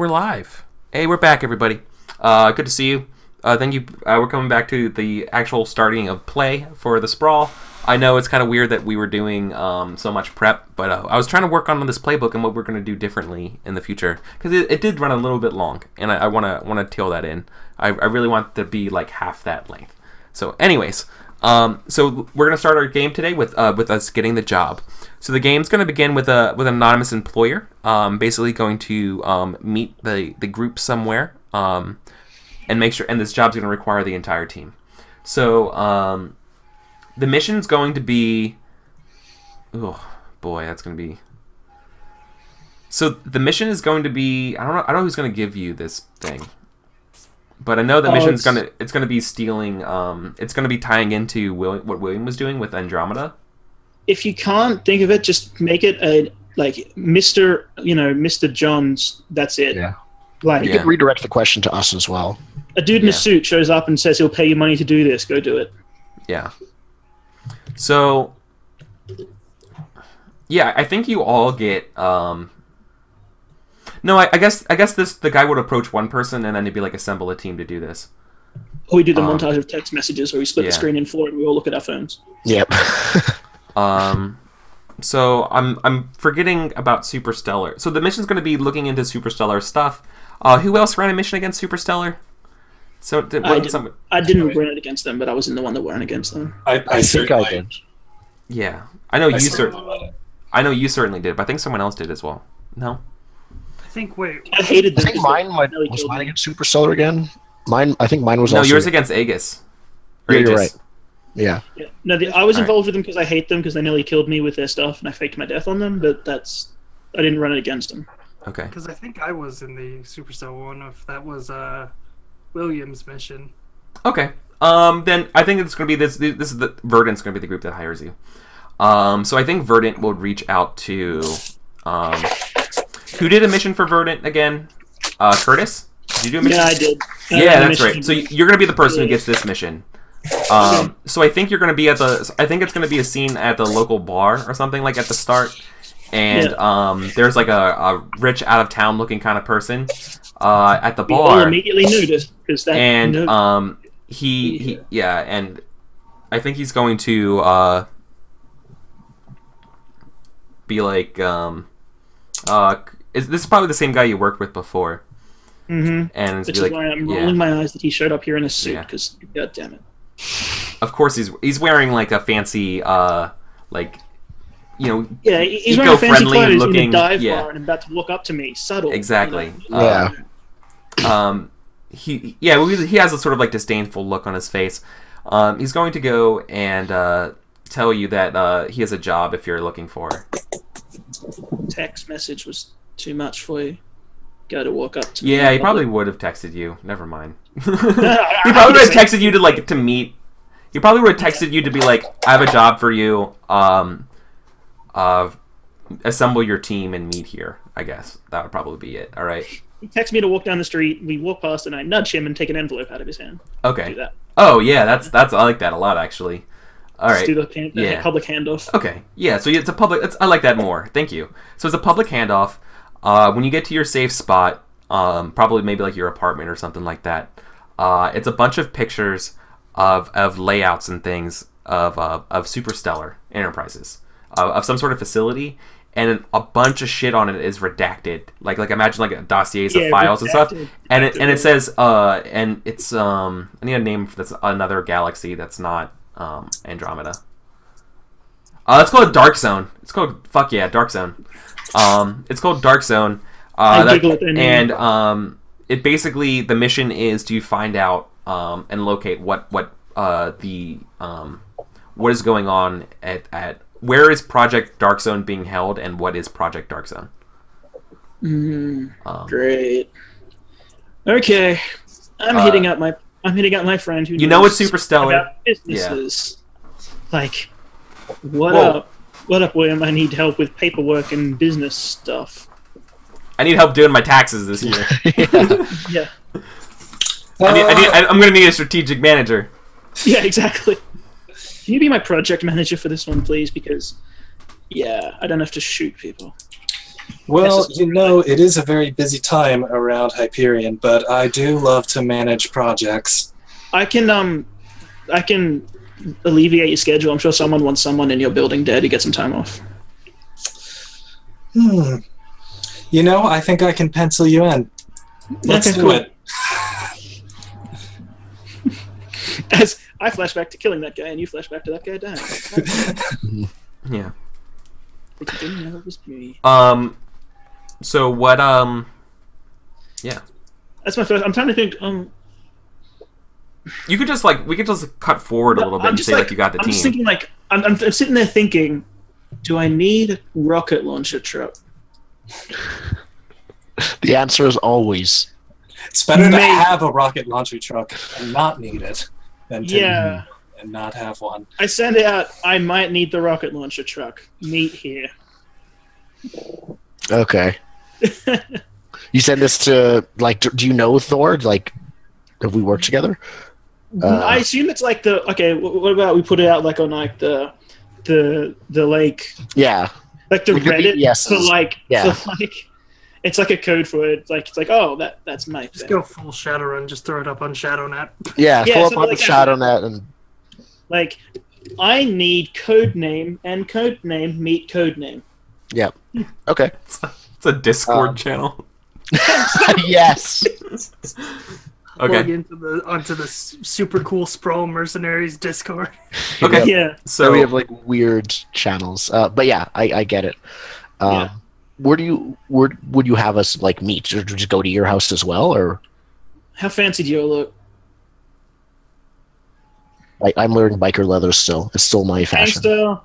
we're live. Hey, we're back, everybody. Uh, good to see you. Uh, thank you. Uh, we're coming back to the actual starting of play for the sprawl. I know it's kind of weird that we were doing um, so much prep, but uh, I was trying to work on this playbook and what we're going to do differently in the future because it, it, did run a little bit long, and I want to want to tail that in. I, I really want to be like half that length. So, anyways, um, so we're going to start our game today with uh, with us getting the job. So the game's going to begin with a with an anonymous employer, um, basically going to um, meet the the group somewhere um, and make sure. And this job's going to require the entire team. So um, the mission's going to be. Oh boy, that's going to be. So the mission is going to be. I don't know. I don't know who's going to give you this thing but I know the oh, mission's it's... gonna it's gonna be stealing. Um, it's gonna be tying into Will, what William was doing with Andromeda. If you can't think of it, just make it a like Mister. You know, Mister Johns. That's it. Yeah. Like you yeah. can redirect the question to us as well. A dude in yeah. a suit shows up and says he'll pay you money to do this. Go do it. Yeah. So. Yeah, I think you all get um, no, I, I, guess I guess this the guy would approach one person and then he'd be like assemble a team to do this. Or we do the um, montage of text messages where we split yeah. the screen in four and we all look at our phones. Yep. um, so I'm I'm forgetting about Superstellar. So the mission's going to be looking into Superstellar stuff. Uh, who else ran a mission against Superstellar? So did, I, did, some... I didn't run it against them, but I was in the one that ran against them. I, I, I think I did. Yeah, I know I you certainly. I know you certainly did, but I think someone else did as well. No I think wait. I hated. I think mine might, was mine against Superstellar again. Mine, I think mine was. No, also... yours against Aegis. Yeah, you're right. Yeah. yeah. No, the, I was All involved right. with them because I hate them because they nearly killed me with their stuff and I faked my death on them. But that's I didn't run it against them. Okay. Because I think I was in the Superstar one. If that was uh, Williams' mission. Okay. Um. Then I think it's going to be this. This is the Verdant's going to be the group that hires you. Um. So I think Verdant will reach out to. Um. Who did a mission for Verdant again? Uh, Curtis. Did you do a mission? Yeah, I did. I yeah, that's right. So you're gonna be the person who gets this mission. Um, so I think you're gonna be at the. I think it's gonna be a scene at the local bar or something like at the start, and yeah. um, there's like a, a rich out of town looking kind of person uh, at the we bar. Immediately noticed because that. And um, he he yeah, and I think he's going to uh, be like um, uh, is this is probably the same guy you worked with before. Mm-hmm. And Which is like, why I'm yeah. rolling my eyes that he showed up here in a suit because yeah. god damn it. Of course he's he's wearing like a fancy uh like you know yeah he's wearing fancy clothes looking in a dive yeah. bar and about to walk up to me subtle exactly you know? yeah um, um he yeah he has a sort of like disdainful look on his face um he's going to go and uh tell you that uh he has a job if you're looking for text message was too much for you. Go to walk up to yeah, he probably would have texted you. Never mind. he probably would have texted you to like to meet. He probably would have texted you to be like, "I have a job for you. Um, uh, assemble your team and meet here." I guess that would probably be it. All right. He texts me to walk down the street. We walk past, and I nudge him and take an envelope out of his hand. Okay. Oh yeah, that's that's I like that a lot actually. All right. do the, the yeah. public handoff. Okay. Yeah. So it's a public. It's, I like that more. Thank you. So it's a public handoff. Uh, when you get to your safe spot, um, probably maybe like your apartment or something like that, uh, it's a bunch of pictures of, of layouts and things of, uh, of Superstellar Enterprises, uh, of some sort of facility, and a bunch of shit on it is redacted. Like like imagine like dossiers yeah, of files redacted. and stuff, and it and it says uh and it's um I need a name for this another galaxy that's not um Andromeda. Uh, it's called Dark Zone. It's called fuck yeah, Dark Zone. Um, it's called Dark Zone. Uh, that, and um, it basically the mission is to find out um, and locate what what uh, the um, what is going on at, at where is Project Dark Zone being held and what is Project Dark Zone. Mm, um, great. Okay, I'm uh, hitting up my I'm hitting up my friend who you know it's Superstellar businesses. Yeah. Like, what Whoa. up? What up, William? I need help with paperwork and business stuff. I need help doing my taxes this year. yeah. I need, I need, I'm going to need a strategic manager. Yeah, exactly. Can you be my project manager for this one, please? Because, yeah, I don't have to shoot people. Well, you know, it is a very busy time around Hyperion, but I do love to manage projects. I can um, I can alleviate your schedule. I'm sure someone wants someone in your building dead to get some time off. Hmm. You know, I think I can pencil you in. Let's Okay, do cool. it. As I flash back to killing that guy, and you flash back to that guy dying. Yeah. But didn't know it was me. Um. So what? Um. Yeah. That's my first. I'm trying to think. Um, You could just like we could just cut forward a little bit I'm and say like, you got the I'm team. just thinking like I'm, I'm, I'm sitting there thinking, do I need a rocket launcher truck? The answer is always It's better to Maybe. have a rocket launcher truck and not need it than to Yeah. and not have one. I send it out. I might need the rocket launcher truck. Meet here. okay. You send this to like, do do you know Thor? Like, have we worked together? Uh, I assume it's like the okay. What about we put it out like on like the the the like Yeah. like the With your Reddit BBSs. for like Yeah. for like it's like a code for it. Like it's like oh that that's my Just thing. go full Shadowrun. Just throw it up on ShadowNet. Yeah. Yeah, Pull up on like the. ShadowNet and Like I need code name and code name meet code name. yeah. Okay. it's a Discord Um, channel. yes. Plug into the onto the super cool Sprawl Mercenaries Discord. Okay. Yeah. So So we have like weird channels. Uh, but yeah, I, I get it. Um, Yeah. Where do you where would you have us like meet? Or just go to your house as well, or How fancy do you look? like I'm wearing biker leather still. It's still my fashion. Gangster,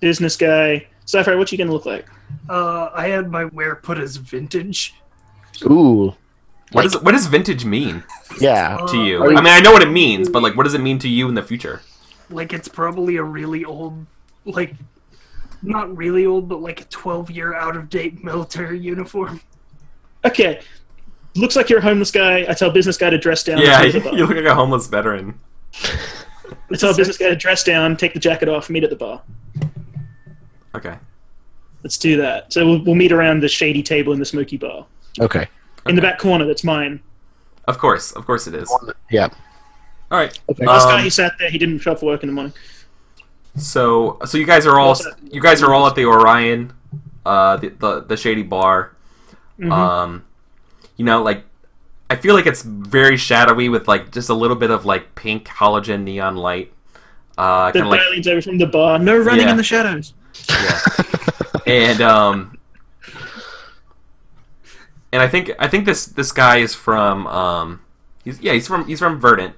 business guy. Sci-fi. What you gonna look like? Uh, I had my wear put as vintage. Ooh, what does what does vintage mean yeah. Uh, to you? are you- I mean, I know what it means, but like, what does it mean to you in the future? Like it's probably a really old, like not really old, but like a twelve year out of date military uniform. Okay. Looks like you're a homeless guy. I tell business guy to dress down. Yeah, meet at the bar. you look like a homeless veteran. I tell business guy to dress down, take the jacket off, meet at the bar. Okay. Let's do that. So we'll, we'll meet around the shady table in the smoky bar. Okay. In the back corner, that's mine. Of course, of course it is. Yeah. All right. Okay. Last guy Um, who sat there, he didn't show up for work in the morning. So, so you guys are all you guys are all at the Orion, uh, the the, the shady bar. Mhm. Um, you know, like I feel like it's very shadowy with like just a little bit of like pink halogen neon light. Uh, the kind of like guy leans over from the bar. No running Yeah. in the shadows. yeah. and um, and I think I think this this guy is from um, he's yeah he's from he's from Verdant,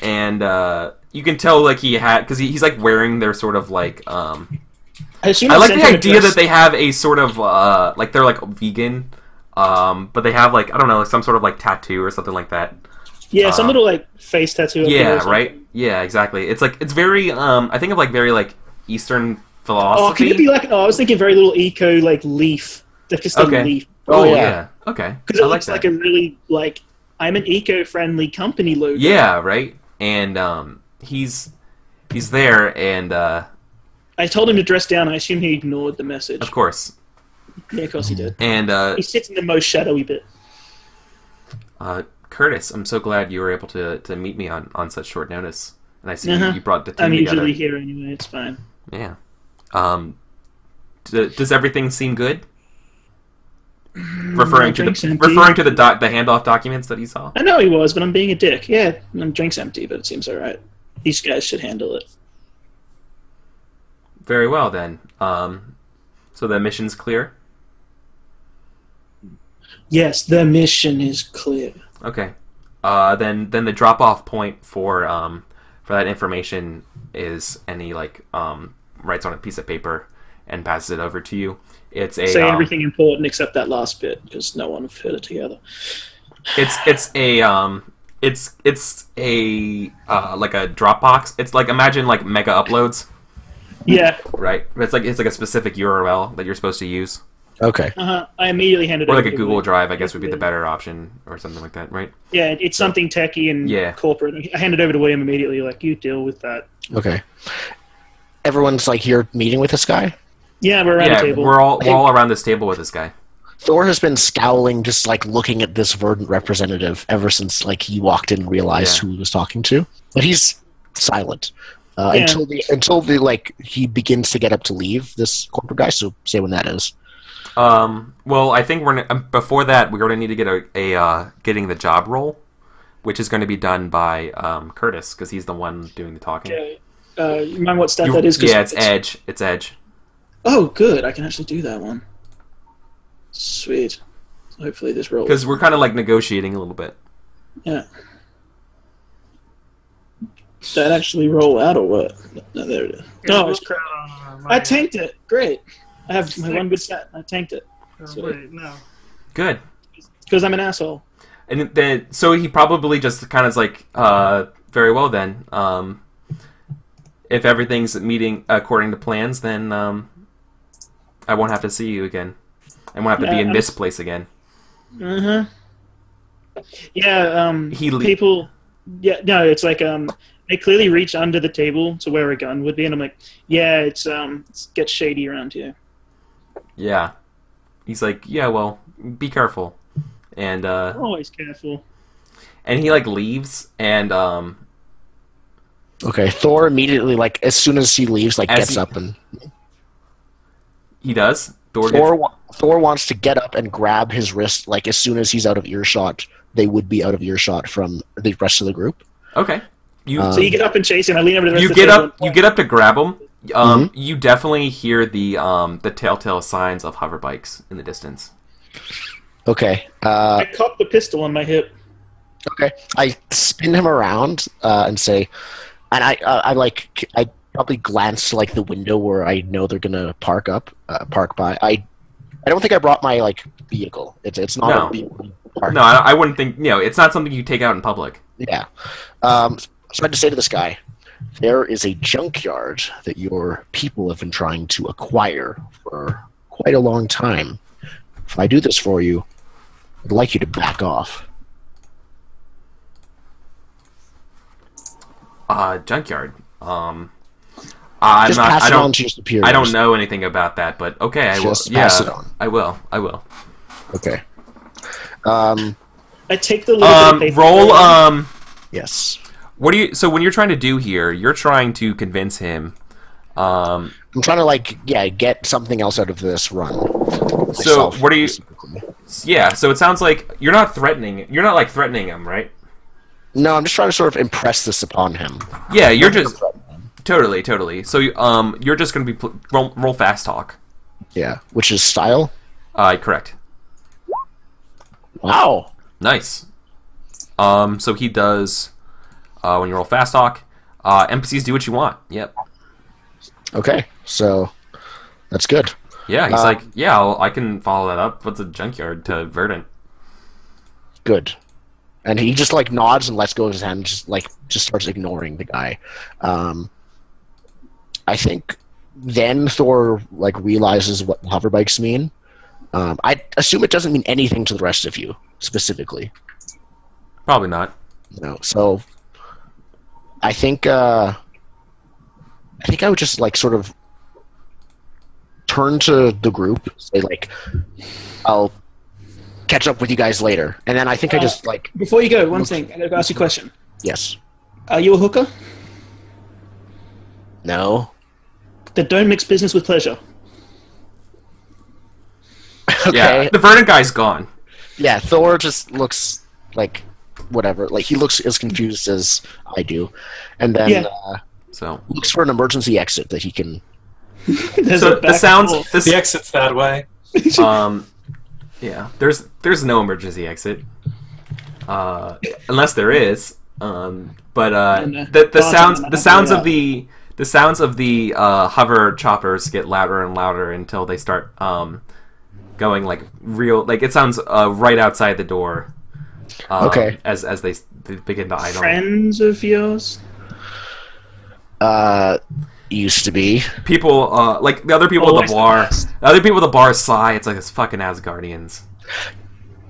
and uh, you can tell like he had because he, he's like wearing their sort of like um. I I like the idea that they have a sort of uh, like they're like vegan, um, but they have like I don't know some sort of like tattoo or something like that. Yeah, some uh, little like face tattoo. Yeah, right. Yeah, exactly. It's like it's very um, I think of like very like Eastern philosophy. Oh, could it be like? Oh, I was thinking very little eco like leaf. Like just a Okay. leaf. oh Oh, yeah. yeah. Okay. Because I it like looks that. like a really like I'm an eco-friendly company logo. yeah, right. And um, he's he's there, and uh, I told him to dress down. I assume he ignored the message. of course, Yeah, of course he did. and uh, He sits in the most shadowy bit. uh, Curtis, I'm so glad you were able to, to meet me on, on such short notice. And I see Uh-huh. you, you brought the team I'm together. usually here anyway. It's fine. Yeah. Um, d- does everything seem good? Referring to the empty. referring to the doc, the handoff documents that he saw. I know he was, but I'm being a dick. Yeah, my drink's empty, but it seems alright. These guys should handle it. Very well then. Um, so the mission's clear. Yes, the mission is clear. Okay. Uh, then then the drop off point for um for that information is any like um writes on a piece of paper and passes it over to you. It's a Say um, everything important except that last bit, because no one have heard it together. It's it's a um it's it's a uh, like a Dropbox. It's like imagine like mega uploads, Yeah, right? It's like it's like a specific URL that you're supposed to use, Okay. uh-huh. I immediately handed or it like a to Google Will. Drive. I guess would be the better option, or something like that, right? Yeah, it's something techie and Yeah. corporate. I handed over to William immediately, like, you deal with that. Okay. Everyone's like here meeting with this guy. Yeah, we're around yeah, the table. we're all we're all around this table with this guy. Thor has been scowling, just like looking at this verdant representative ever since like he walked in and realized Yeah. who he was talking to. But he's silent uh, Yeah. until the until the like he begins to get up to leave this corporate guy. So say when that is. Um, well, I think we're gonna, um, before that we're going to need to get a, a uh, getting the job role, which is going to be done by um, Curtis because he's the one doing the talking. Okay. Uh, you mind what stat You- that is? 'Cause yeah, it's Edge. It's Edge. Oh, good. I can actually do that one. Sweet. Hopefully this rolls. Because we're kind of like negotiating a little bit. Yeah. Did that actually roll out or what? No, there it is. No, it's crap. Uh, I tanked it. Great. I have my one good stat. I tanked it uh, so- wait, no. Good. because I'm an asshole. And then, so he probably just kind of is like, uh, very well then. Um, if everything's meeting according to plans, then um, I won't have to see you again. I won't have to be in I'm- this place again. Uh huh. Yeah. Um. He le- people. Yeah. No. It's like um. They clearly reach under the table to where a gun would be, and I'm like, yeah, it's um, it gets shady around here. Yeah. He's like, yeah, well, be careful. And uh, Always careful. and he like leaves, and um, Okay, Thor immediately like as soon as she leaves, like As gets he- up and he does. Thor gets, Thor wa- Thor wants to get up and grab his wrist like as soon as he's out of earshot. They would be out of earshot from the rest of the group. okay. You Um, So you get up and chase him. I lean over to the rest you get up you get up to grab him um, Mm-hmm. you definitely hear the um, the telltale signs of hover bikes in the distance Okay, uh, I cock the pistol on my hip. okay. I spin him around uh, and say, and I uh, I like I probably glance to like the window where I know they're gonna park up, uh, park by. I I don't think I brought my like vehicle. It's it's not No. a vehicle. Park. no I, I wouldn't think you know it's not something you take out in public Yeah. Um, so I had to say to this guy, there is a junkyard that your people have been trying to acquire for quite a long time. If I do this for you, I'd like you to back off. uh, junkyard um, I'm Just not, pass I it don't on to your superiors. I don't know anything about that but okay I will Just yeah pass it on. I will I will Okay. Um, I take the little um, bit of roll um yes. what do you so when you're trying to do here you're trying to convince him um I'm trying to like yeah get something else out of this run. so Myself, what are you yeah so it sounds like you're not threatening you're not like threatening him right No, I'm just trying to sort of impress this upon him. Yeah, you're just totally, totally. So, um, you're just gonna be pl- roll, roll fast talk. Yeah, which is style. Uh, correct. Wow. Nice. Um, so he does. Uh, when you roll fast talk, uh, NPCs do what you want. Yep. Okay, so that's good. Yeah, he's Uh, like, yeah, I'll, I can follow that up. What's a junkyard to Verdant? good and he just like nods and lets go of his hand and just like just starts ignoring the guy um i think then thor like realizes what hover bikes mean um i assume it doesn't mean anything to the rest of you specifically Probably not. No. so i think uh i think i would just like sort of turn to the group say like i'll catch up with you guys later and then i think i just like Before you go, one thing. I gotta ask you a question. yes Are you a hooker? no Then don't mix business with pleasure. okay Yeah, the Verdant guy's gone. Yeah, Thor just looks like whatever. Like he looks as confused as I do, and then Yeah. uh, So, looks for an emergency exit that he can. So the sounds. This, The exit's that way. um, yeah. There's there's no emergency exit. Uh, unless there is. Um, but uh, uh, the the sounds the sounds of out. the the sounds of the uh, hover choppers get louder and louder until they start um, going like real like it sounds uh, right outside the door. Um, Okay. As as they, they begin to idle. friends of yours. Uh, used to be. People uh like the other people Always at the the bar. best. The other people at the bar sigh. It's like it's fucking Asgardians.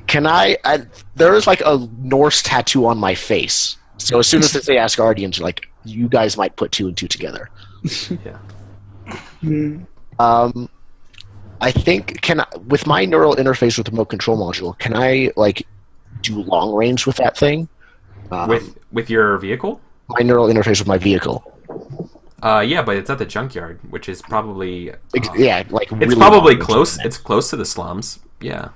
Can I, I? There is like a Norse tattoo on my face. So as soon as they say Asgardians, like you guys might put two and two together. Yeah. Hmm. Um, I think can I, with my neural interface with the remote control module, can I like do long range with that thing? Um, with with your vehicle. my neural interface with my vehicle. Uh, yeah, but it's at the junkyard, which is probably Ex- uh, yeah, like It's really probably close. It's close to the slums. Yeah.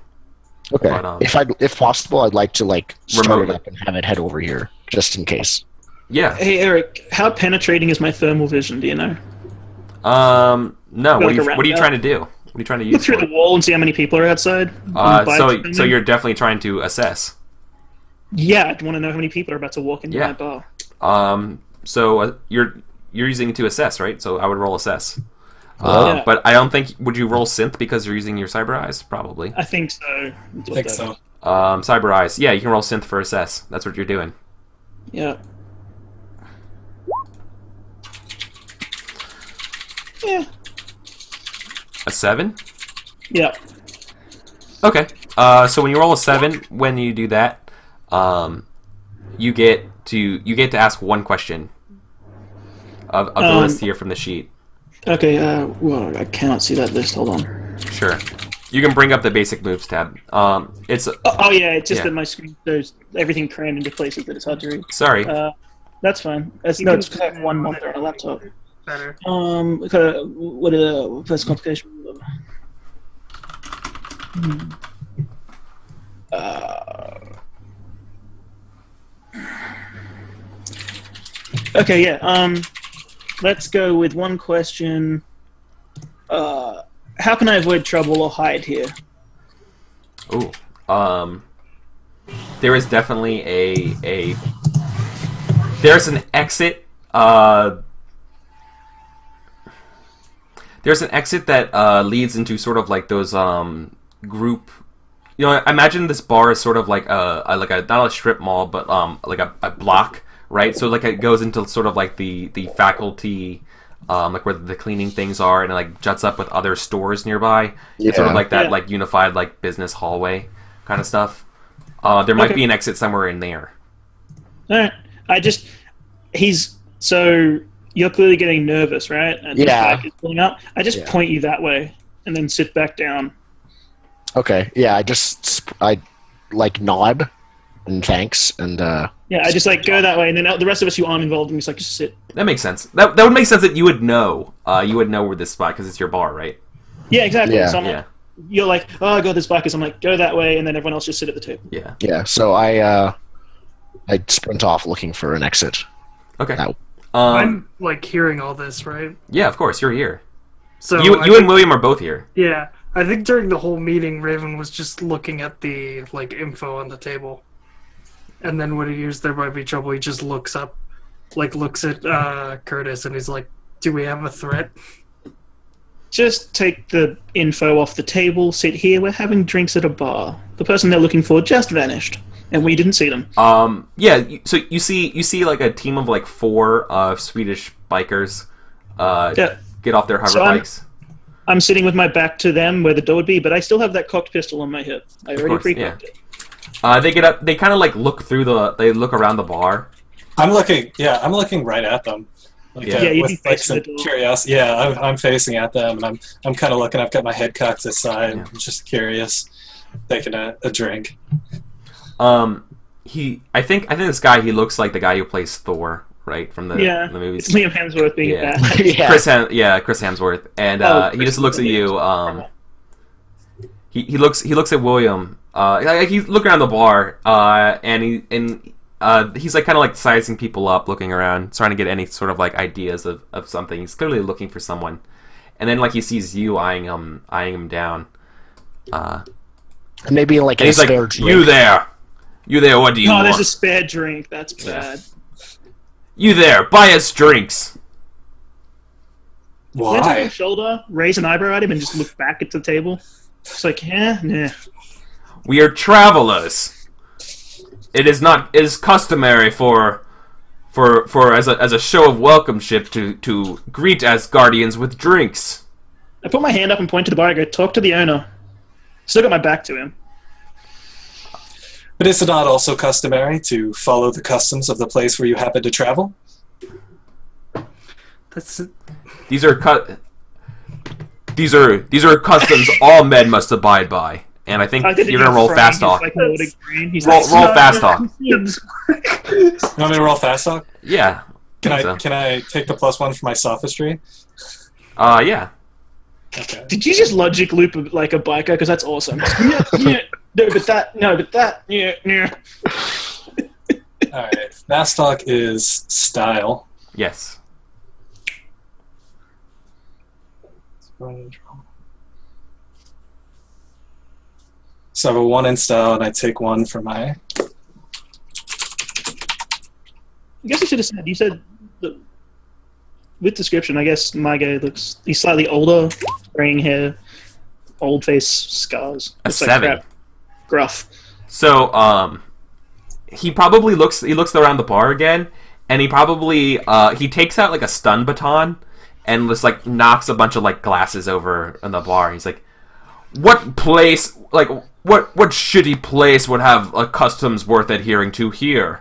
Okay. but, um, if I if possible, I'd like to like start Remotely. it up and have it head over here just in case. Yeah. Hey Eric, how penetrating is my thermal vision? Do you know? Um. No. What Like are you What are you trying to do? What are you trying to Look use? through for the wall and see how many people are outside. Uh, so coming so you're definitely trying to assess. Yeah, I want to know how many people are about to walk into Yeah. my bar. Um. So uh, you're you're using it to assess, right? So I would roll assess. Uh, Yeah. But I don't think would you roll synth because you're using your cyber eyes probably. I think so. I think so. Um, cyber eyes. Yeah, you can roll synth for assess. That's what you're doing. Yeah. Yeah. A seven. Yeah. Okay. Uh, so when you roll a seven, when you do that, um, you get to you get to ask one question of, of the Um, list here from the sheet. Okay. Uh. Well, I cannot see that list. Hold on. Sure. You can bring up the basic moves tab. Um, it's Oh, oh yeah, it's just Yeah. that my screen shows everything crammed into places that it's hard to read. sorry. Uh, that's fine. That's, You no, it's because I have one monitor on a laptop. Better. Um, uh, what are the first complication? Hmm. Uh, okay, yeah. Um, let's go with one question. Uh, how can I avoid trouble or hide here? Oh, Um, there is definitely a a there's an exit. Uh, there's an exit that uh, leads into sort of like those um group. You know, I imagine this bar is sort of like a, a like a not a strip mall, but um like a, a block, right? So like it goes into sort of like the the faculty. Um, like where the cleaning things are, and it like juts up with other stores nearby. It's sort of like that, Yeah. like unified, like business hallway kind of stuff. Uh, there might Okay. be an exit somewhere in there. All right. I just he's so you're clearly getting nervous, right? And Yeah. bike is pulling up. I just Yeah. point you that way and then sit back down. Okay. Yeah, I just I like nod and thanks and uh Yeah, I just like go that way, and then the rest of us who aren't involved, we just like just sit. That makes sense. That, that would make sense that you would know. Uh, you would know where this spot because it's your bar, right? Yeah, exactly. Yeah. So I'm Yeah, like, you're like, oh, I got this because I'm like, go that way, and then everyone else just sit at the table. yeah. yeah, so I uh I sprint off looking for an exit. Okay. Now- Um, I'm like hearing all this, right? yeah, of course, you're here. So you I you and William are both here. yeah, I think during the whole meeting, Raven was just looking at the like info on the table, and then when he hears there might be trouble, he just looks up, like looks at uh, Curtis, and he's like, "Do we have a threat?" Just take the info off the table. Sit here. We're having drinks at a bar. The person they're looking for just vanished, and we didn't see them. Um, yeah. So you see you see like a team of like four uh, Swedish bikers. Uh, Yeah. get off their hover So I'm- I'm sitting with my back to them where the door would be, but I still have that cocked pistol on my hip. I already course, pre-cocked it. Uh, they get up. They kind of like look through the. They look around the bar. I'm looking. Yeah, I'm looking right at them. Like, Yeah. uh, Yeah, with like some curiosity. Yeah, I'm, I'm facing at them, and I'm I'm kind of looking. I've got my head cocked aside. Yeah. I'm just curious, taking a, a drink. Um, he. I think. I think this guy. He looks like the guy who plays Thor, right from the, Yeah, the movies. It's Liam Hemsworth being Yeah. bad. yeah. Chris, Hem- yeah, Chris Hemsworth, and uh, Oh, he just looks at you. Um, he, he looks he looks at William. Uh, like he's looking around the bar, uh, and he and uh, he's like kind of like sizing people up, looking around, trying to get any sort of like ideas of, of something. He's clearly looking for someone, and then like he sees you eyeing him eyeing him down, uh, And maybe like and a he's like, drink. "You there? You there? What do you No, want? there's a spare drink. That's Yeah. bad. You there? Buy us drinks." Lift up Why? my shoulder, raise an eyebrow at him, and just look back at the table. It's like, yeah, nah. We are travelers. It is not it is customary for for for as a as a show of welcomeship to to greet Asgardians with drinks. I put my hand up and point to the bar. I go, talk to the owner. Still got my back to him. But is it not also customary to follow the customs of the place where you happen to travel? That's These are cut. these are these are customs all men must abide by. And I think I you're gonna roll Frank, fast talk. Like Nordic green. He's Roll, like, roll fast talk. kids." You want me to roll fast talk? Yeah. Can I so. can I take the plus one for my sophistry? Uh, yeah. Okay. Did you just logic loop like a biker? Because that's awesome. yeah, yeah. No, but that. No, but that. Yeah, yeah. All right. Fast talk is style. Yes. So I have a one in style, and I take one for my. I guess you should have said. You said the, with description. I guess my guy looks. He's slightly older, graying hair, old face, scars. A Looks like seven. crap. Gruff. So, um, he probably looks. He looks around the bar again, and he probably uh he takes out like a stun baton, and just like knocks a bunch of like glasses over in the bar. He's like, "What place? Like, what what shitty place would have a customs worth adhering to here?"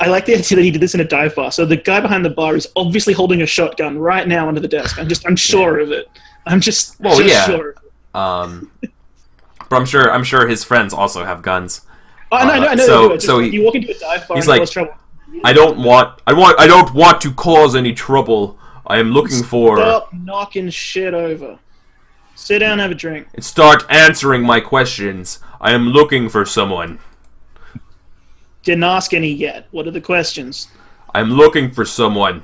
I like the idea that he did this in a dive bar. So the guy behind the bar is obviously holding a shotgun right now under the desk. I'm just. I'm sure of it. I'm just. Well, just yeah. Sure. Um, but I'm sure I'm sure his friends also have guns. Oh, no, no, I know. so- they do it. Just so he- you walk into a dive bar he's and like- cause trouble. I don't want I want I don't want to cause any trouble. I am looking for Stop knocking shit over. Sit down, have a drink. and start answering my questions. I am looking for someone. Didn't ask any yet. What are the questions? I'm looking for someone.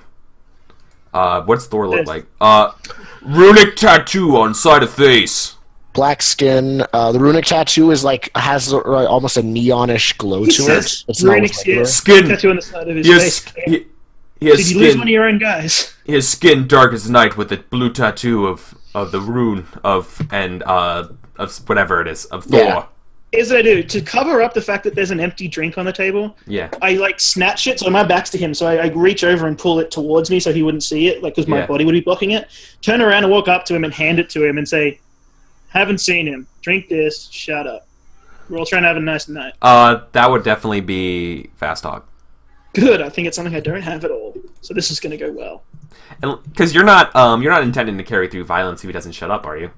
Uh, what's Thor look like? Uh, runic tattoo on side of face. Black skin. Uh, the runic tattoo is like has uh, almost a neonish glow He to says it. It's not runic regular. Skin. Tattoo on the side of his He has, face. he, he has Did you lose one of your own guys? His skin dark as night with a blue tattoo of of the rune of and uh of whatever it is of Thor. Yeah. What I do to cover up the fact that there's an empty drink on the table. Yeah. I like snatch it, so my back's to him, so I, I reach over and pull it towards me so he wouldn't see it, like because my Yeah. body would be blocking it. Turn around and walk up to him and hand it to him and say, "Haven't seen him. Drink this. Shut up. We're all trying to have a nice night." Uh, that would definitely be fast talk. Good. I think it's something I don't have at all, so this is going to go well. Because you're not um you're not intending to carry through violence if he doesn't shut up, are you?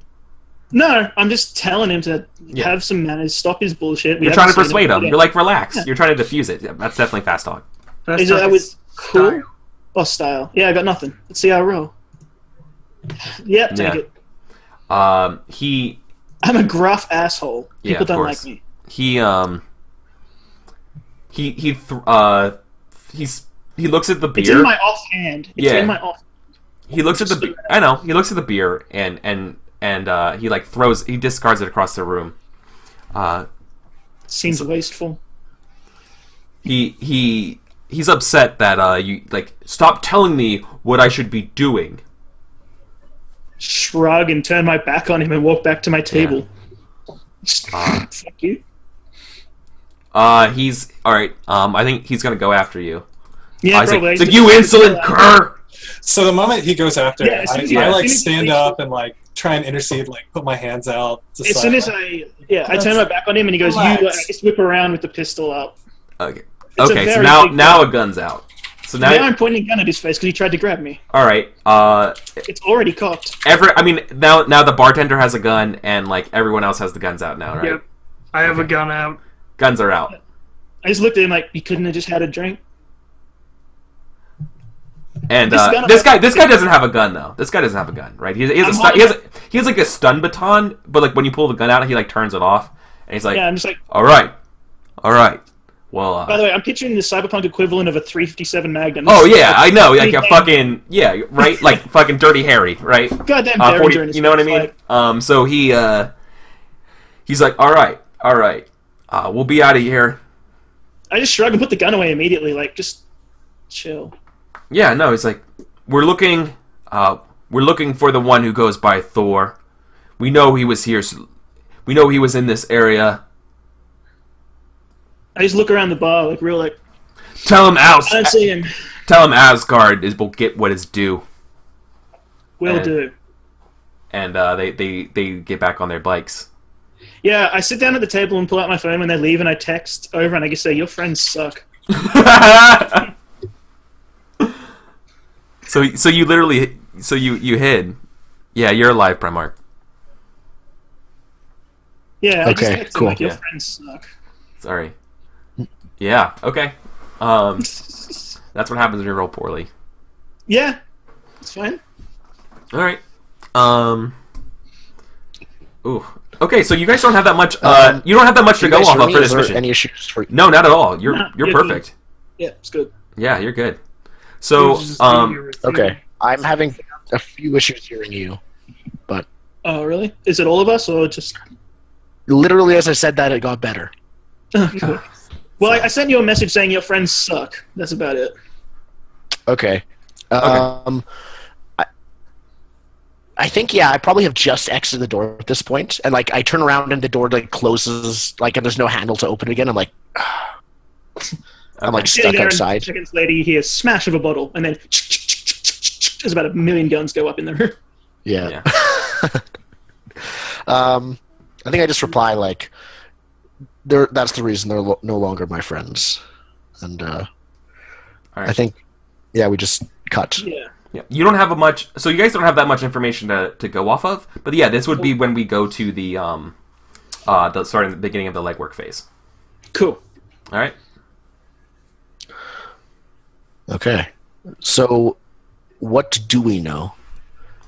No, I'm just telling him to Yeah. have some manners, stop his bullshit. We You're trying to persuade him. yet. You're like, relax. Yeah. You're trying to defuse it. Yeah, That's definitely fast talk. Fast Is it that was cool? style. Oh, style. Yeah, I got nothing. Let's see how I roll. Yep, take Yeah. it. Um, he I'm a gruff asshole. Yeah, People of don't course. like me. he um he he th- uh he's he looks at the beer. It's in my offhand. It's Yeah. in my off. he looks at the be- I know he looks at the beer and and and uh he like throws he discards it across the room. Uh, Seems wasteful. he he he's upset that uh you like stop telling me what I should be doing. Shrug and turn my back on him and walk back to my table. Just, Ah. fuck you. Uh, he's all right. Um, I think he's gonna go after you. Yeah, he's like, probably. it's like, you insolent cur. So the moment he goes after, Yeah, it, as I, soon as I like soon he stand up and like try and intercede, like put my hands out. To As soon as silence. I yeah, I turn my back on him and he goes, "You." I just whip around with the pistol up. Okay. It's Okay. So now now a gun's out. So Now, now, I'm pointing a gun at his face because he tried to grab me. all right. Uh, It's already cocked. every I mean now now the bartender has a gun and like everyone else has the guns out now, right? Yep. I have a gun out. Guns are out. I just looked at him like, "You couldn't have just had a drink." And This uh, this guy this guy doesn't have a gun though. This guy doesn't have a gun, right? He, he has a stun, he has a, he has like a stun baton, but like when you pull the gun out, he like turns it off, and he's like, yeah, I'm just like. "All right, all right." Well, uh, By the way, I'm picturing the cyberpunk equivalent of a 357 Magnum. oh yeah, I know, like a fucking yeah, right, like fucking Dirty Harry, right? goddamn Uh, 40 in you know what I mean? like, Um, so he uh, he's like, "All right, all right, uh, we'll be out of here." I just shrug and put the gun away immediately. Like, just chill. Yeah, no, he's like, "We're looking, uh, we're looking for the one who goes by Thor. We know he was here. So we know he was in this area. I just look around the bar, like real, like Tell him As- I don't see him. tell him Asgard is will get what is due." Will And- do. And uh, they they they get back on their bikes. Yeah, I sit down at the table and pull out my phone when they leave, and I text over and I just say, "Your friends suck." so so you literally so you you hid. Yeah, you're alive, Primark. Yeah, I just Okay, texted him, cool. like, your Yeah. friends suck. Sorry. Yeah. Okay. Um, that's what happens when you roll poorly. Yeah, it's fine. All right. Um. Ooh. Okay, so you guys don't have that much. Uh, Um, you don't have that much to go guys off of for this there mission. Any issues for you? No, not at all. You're No, you're yeah, me. perfect. Yeah, it's good. Yeah, you're good. It So, was just being um. Okay, I'm having a few issues hearing you. But oh, really? Is it all of us or just? Literally, as I said that, it got better. Okay. well, I, I sent you a message saying your friends suck. That's about it. Okay. Um, I, I think yeah, I probably have just exited the door at this point, and like I turn around and the door like closes, like and there's no handle to open it again. I'm like, I'm like stuck there, outside. seconds later, you hear smash of a bottle, and then there's about a million guns go up in the room. Yeah. Yeah. um, I think I just reply like, they're that's the reason they're lo- no longer my friends, and uh, All I think yeah, we just cut. Yeah. Yeah. You don't have a much. So you guys don't have that much information to, to go off of. But yeah, this would be when we go to the um, uh, the starting the beginning of the legwork phase. Cool. All right. Okay. So, what do we know?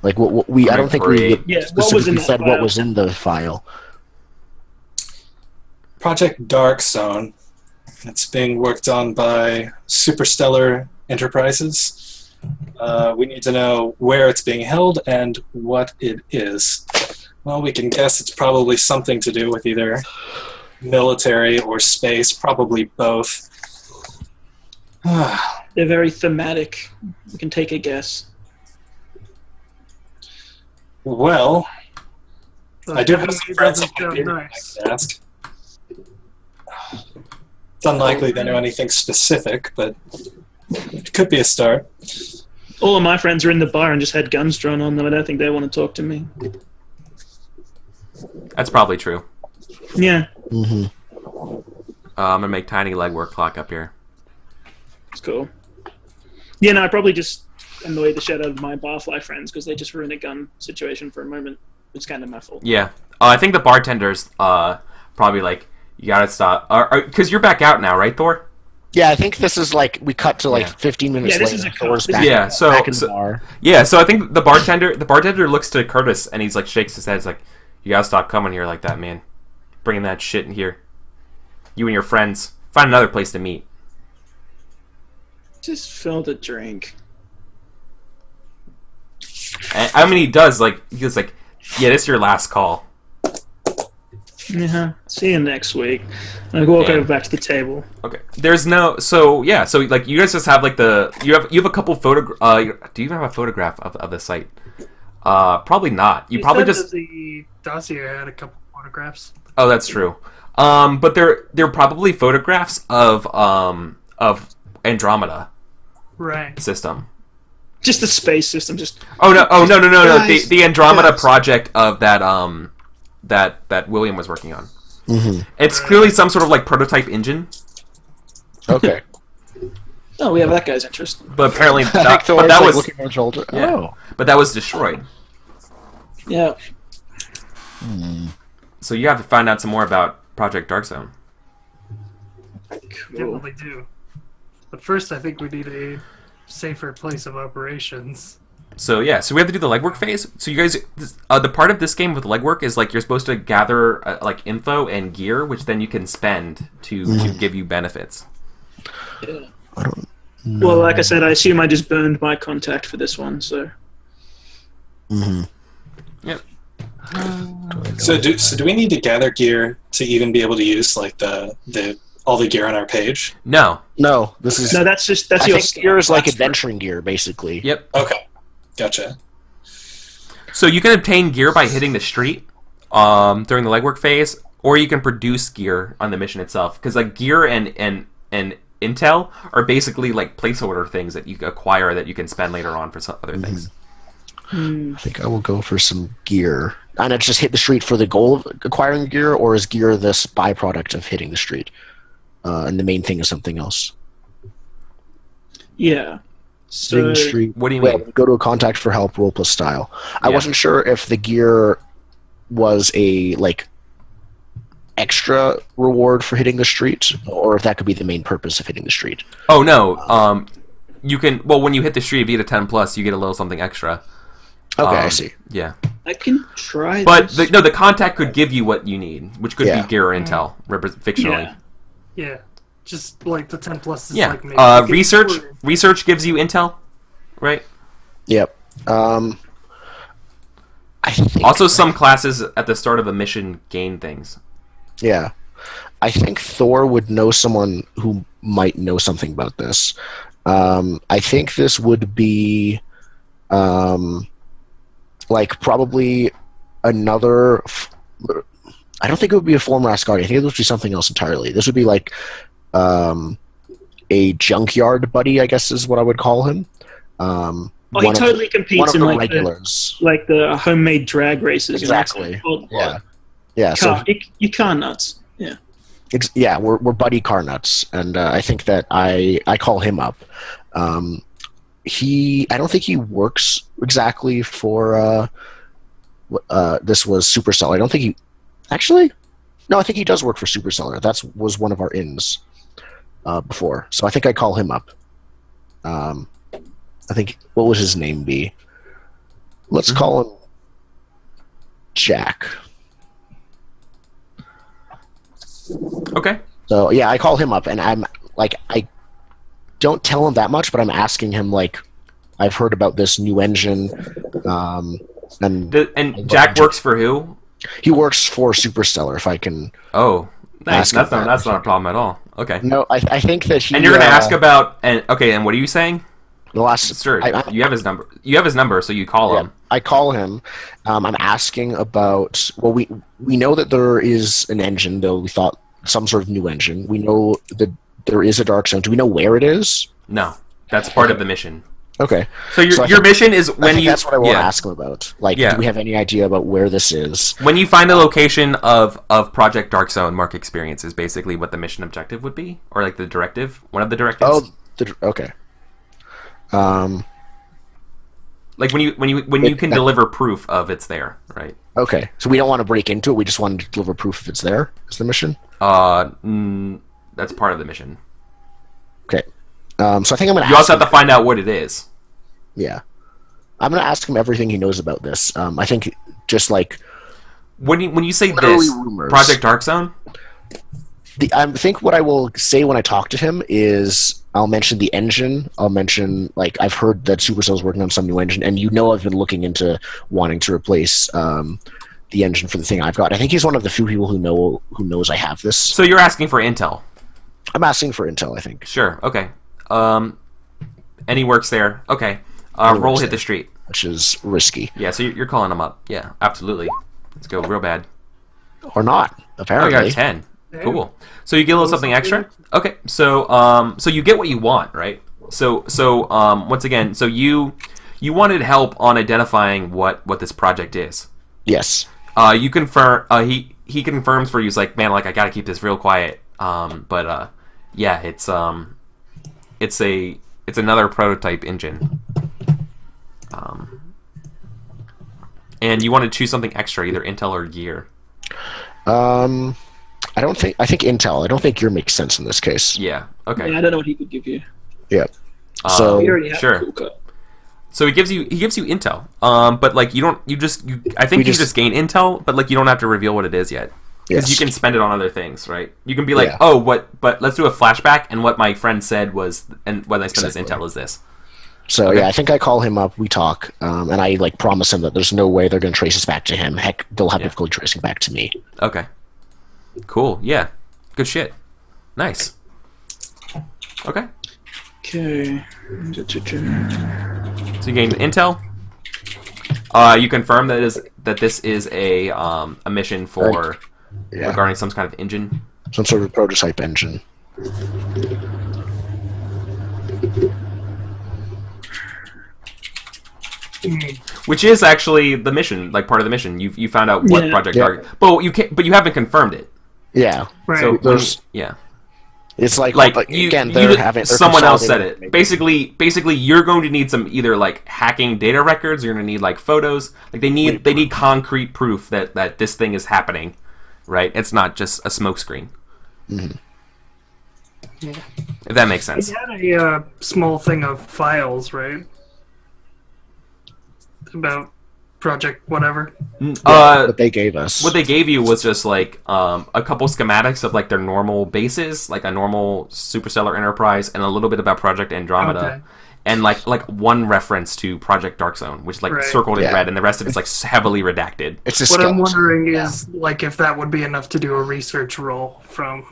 Like what, what we? I don't think we Yeah, specifically in that said what was in the file. Project Dark Zone. It's being worked on by Superstellar Enterprises. Uh, we need to know where it's being held and what it is. Well, we can guess it's probably something to do with either military or space, probably both. They're very thematic. We can take a guess. well, So I do have some friends doesn't who sound can nice. ask. It's unlikely they know anything specific, but it could be a start. All of my friends are in the bar and just had guns drawn on them. I don't think they want to talk to me. That's probably true. Yeah, Mm-hmm. Uh, I'm gonna make tiny legwork clock up here. It's cool. Yeah, no, I probably just annoy the shit out of my barfly friends because they just ruined a gun situation for a moment. It's kind of my fault. Yeah. Uh, I think the bartender's uh probably like you gotta stop because you're back out now, right, Thor? Yeah, I think this is like we cut to like Yeah. 15 minutes Yeah, this later. is a Thor's back, Yeah, so- back in so- the bar. Yeah. So I think the bartender the bartender looks to Curtis and he's like shakes his head. He's like, "You gotta stop coming here like that, man. Bringing that shit in here. You and your friends find another place to meet." Just filled a drink. And, I mean, he does like he's like, "Yeah, this is your last call." Yeah. See you next week. I walk Yeah. over back to the table. Okay. There's no so yeah, so like you guys just have like the you have you have a couple photo uh do you even have a photograph of, of the site? Uh probably not. You He probably just that the dossier had a couple photographs. Oh, that's true. Um but they're they're probably photographs of um of Andromeda Right. system. Just the space system. Just Oh no oh no no no no the Guys, the Andromeda guys. project of that um that that William was working on. hmm It's clearly some sort of like prototype engine, Okay. oh, we have that guy's interest. but apparently that, but that like was looking over his shoulder. Yeah. Oh. but that was destroyed. Yeah. So you have to find out some more about Project Dark Zone. Cool. Definitely do. But first, I think we need a safer place of operations. So yeah, so we have to do the legwork phase. So you guys, this, uh, the part of this game with legwork is like you're supposed to gather uh, like info and gear, which then you can spend to to give you benefits. Yeah. I don't Well, like I said, I assume I just burned my contact for this one. So Mm-hmm. So do so do we need to gather gear to even be able to use like the the all the gear on our page? No, No, this is. no, that's just that's I your think gear is like adventuring gear, basically. yep. Okay, gotcha. So you can obtain gear by hitting the street um, during the legwork phase, or you can produce gear on the mission itself. Because like gear and and and intel are basically like placeholder things that you acquire that you can spend later on for some other things. Hmm. I think I will go for some gear. And it's just hit the street for the goal of acquiring gear, or is gear this byproduct of hitting the street? Uh, and the main thing is something else. Yeah. So street. What do you Well, mean? go to a contact for help. Roll plus style. I wasn't sure if the gear was a like extra reward for hitting the street, or if that could be the main purpose of hitting the street. Oh no. Um, you can. Well, when you hit the street, if you get a ten plus, you get a little something extra. Okay, I Um, see. Yeah, I can try. but this. the, no, the contact could give you what you need, which could Yeah. be gear or intel, repre- fictionally. Yeah. Yeah, just like the ten plus is Yeah. like maybe uh, research. four- Research gives you intel, right? Yep. Um, I think Also, some classes at the start of a mission gain things. Yeah. I think Thor would know someone who might know something about this. Um, I think this would be um, like probably another. f- I don't think it would be a former Asgardian. I think it would be something else entirely. This would be like um, a junkyard buddy, I guess is what I would call him. Um, oh, he totally competes in the like the, like the homemade drag races. you know, it's Exactly. like, oh, Yeah. Yeah. So car, you, you car nuts. Yeah. Ex- yeah, we're we're buddy car nuts, and uh, I think that I I call him up. Um, he I don't think he works exactly for uh, uh, this was Superstellar. I don't think he actually. No, I think he does work for Superstellar. That's was one of our ins uh, before, so I think I call him up. Um, I think what would his name be? Let's Mhm. call him Jack. Okay. So yeah, I call him up, and I'm like, I don't tell him that much, but I'm asking him like, I've heard about this new engine, um, and The, and Jack works for who? He works for Superstellar. If I can, Oh, nice. That's not that. that's not a problem at all. Okay. no, I, I think that he. And you're gonna uh, ask about and okay, and what are you saying? the last. Sure. I, I, you have his number. You have his number, so you call yeah, him. I call him. Um, I'm asking about. Well, we we know that there is an engine, though we thought some sort of new engine. We know that there is a dark zone. Do we know where it is? No, that's part of the mission. Okay, So your So your think- mission is when you that's what I want to yeah. ask him about. Like, Yeah. do we have any idea about where this is? When you find the location of, of Project Dark Zone, mark experience is basically what the mission objective would be, or like the directive, one of the directives. Oh, the, okay. Um. like when you when you when you can deliver proof of it's there, right? Okay. So we don't want to break into it. We just want to deliver proof if it's there. Is the mission? Uh, mm, that's part of the mission. Um. So I think I'm gonna. You also have to find out what it is. Yeah. I'm gonna ask him everything he knows about this. Um. I think just like When you when you say this rumors. Project Dark Zone, the I think what I will say when I talk to him is I'll mention the engine. I'll mention like I've heard that Superstellar's working on some new engine, and you know I've been looking into wanting to replace um, the engine for the thing I've got. I think he's one of the few people who know who knows I have this. so you're asking for intel. I'm asking for intel. I think Sure. Okay. Um, and he works there. Okay. Uh, roll works hit the street. which is risky Yeah. So you're you're calling him up. Yeah. Absolutely. Let's go real bad. or not. apparently. Oh, you Apparently, got a ten. Damn. Cool. So you get a little something extra. Okay. So um, so you get what you want, right? So so um, once again, so you you wanted help on identifying what what this project is. yes. Uh, you confirm. Uh, he he confirms for you. He's like, man, like I gotta keep this real quiet. Um, but uh, yeah, it's um, it's a it's another prototype engine. Um, and you want to choose something extra, either Intel or gear. Um, I don't think. I think Intel. I don't think gear makes sense in this case. Yeah. Okay. Yeah, I don't know what he could give you. Yeah. Um, So- We sure. cool. So he gives you he gives you intel. Um, but like you don't you just you I think We you just- just gain intel, but like you don't have to reveal what it is yet. Because Yes. you can spend it on other things, right? You can be like, Yeah. oh, what? But let's do a flashback, and what my friend said was, and when I spend Exactly. this intel is this. So Okay. yeah, I think I call him up. We talk, um, and I like promise him that there's no way they're going to trace us back to him. Heck, they'll have Yeah. difficulty tracing back to me. Okay. Cool. Yeah. Good shit. Nice. Okay. Okay. So you gain intel. Uh, you confirm that is that this is a um, a mission for Yeah, regarding some kind of engine. some sort of prototype engine. Hmm. Which is actually the mission, like part of the mission. You you found out what Yeah. Project Yeah. Dark, but you can't, but you haven't confirmed it. Yeah, Right. So when- There's- um, yeah, It's like, like like, you, again, they're did- having they're someone else said consolidating it. Basically, basically, you're going to need some either like hacking data records. You're going to need like photos. Like they need they need concrete proof that that this thing is happening, right? It's not just a smokescreen. Yeah. If that makes sense. He had a uh, small thing of files, right? About project whatever. Uh, what they gave us. what they gave you was just like um, a couple schematics of like their normal bases, like a normal Superstellar Enterprise, and a little bit about Project Andromeda, Okay. And like like one reference to Project Dark Zone, which is like Right. circled in Yeah. red, and the rest of it's like heavily redacted. it's a What I'm skeleton. wondering is like if that would be enough to do a research roll from.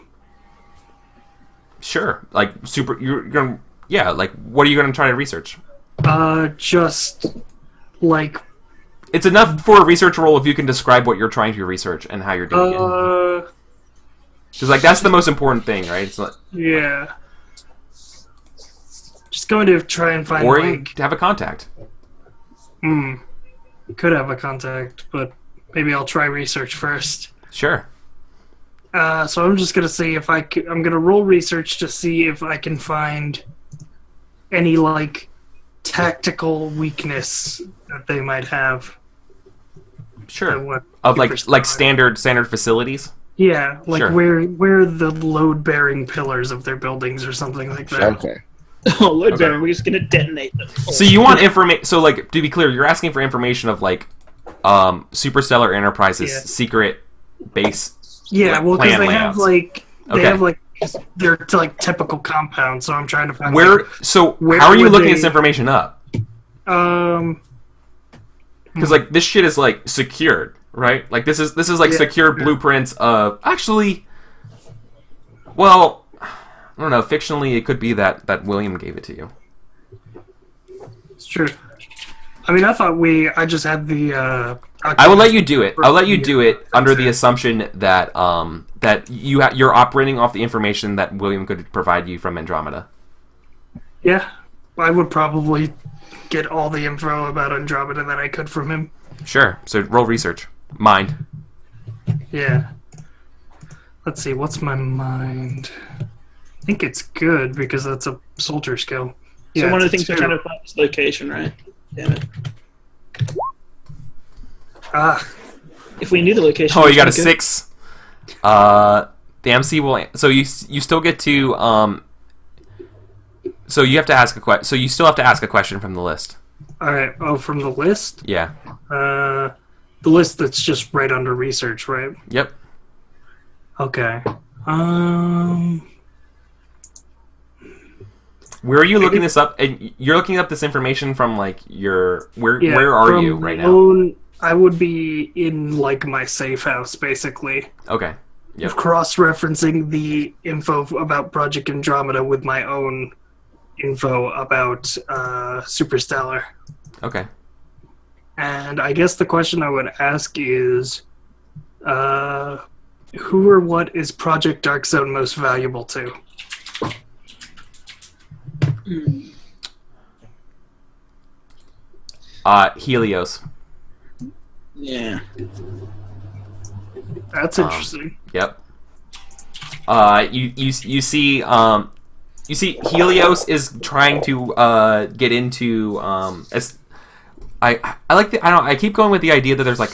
Sure, like super. You're gonna yeah. Like what are you gonna try to research? Uh, just like It's enough for a research roll if you can describe what you're trying to research and how you're doing it. uh, Because like that's the most important thing, right? It's like, yeah. Just going to try and find or you like have a contact. hmm, could have a contact, but maybe I'll try research first. Sure. Uh, so I'm just gonna see if I c- I'm gonna roll research to see if I can find any like tactical weakness that they might have. Sure. would Of like like standard standard facilities. Yeah, like Sure. where where the load bearing pillars of their buildings or something like that. Okay. Oh, load Okay. we're just gonna detonate them. So you want information? So like to be clear, you're asking for information of like um Superstellar Enterprises Yeah. secret base. Yeah, like, well, because they layouts. have like they Okay. have like they're t- like typical compounds. So I'm trying to find Where? So where how are you looking they- this information up? um Because like this shit is like secured, right? Like this is this is like Yeah, secured yeah. blueprints of actually. Well, I don't know. Fictionally, it could be that that William gave it to you. it's true. I mean, I thought we I just had the. uh I will let you do it. I'll let you do it under the assumption that um that you ha- you're operating off the information that William could provide you from Andromeda. Yeah, I would probably get all the info about Andromeda that I could from him. Sure. So roll research. Mind. Yeah. Let's see, what's my mind? I think it's good because that's a soldier skill. So one of the things a we're trying to find is location, right? Damn it. Ah, If we knew the location. Oh, you got a good. six. Uh, the MC will. So you you still get to um. So you have to ask a question. So you still have to ask a question from the list. all right. Oh, from the list. Yeah. Uh, the list that's just right under research, right? Yep. Okay. Um. Where are you looking this up? And you're looking up this information from like your where Yeah, where are you right now? own- I would be in like my safe house, basically. Okay. Yep. Cross-referencing the info about Project Andromeda with my own info about uh, Superstellar. Okay. And I guess the question I would ask is, uh, who or what is Project Dark Zone most valuable to? Uh, Helios. Yeah. That's Um, interesting. Yep. Uh, you you you see um, you see Helios is trying to uh get into um as I I like the I don't I keep going with the idea that there's like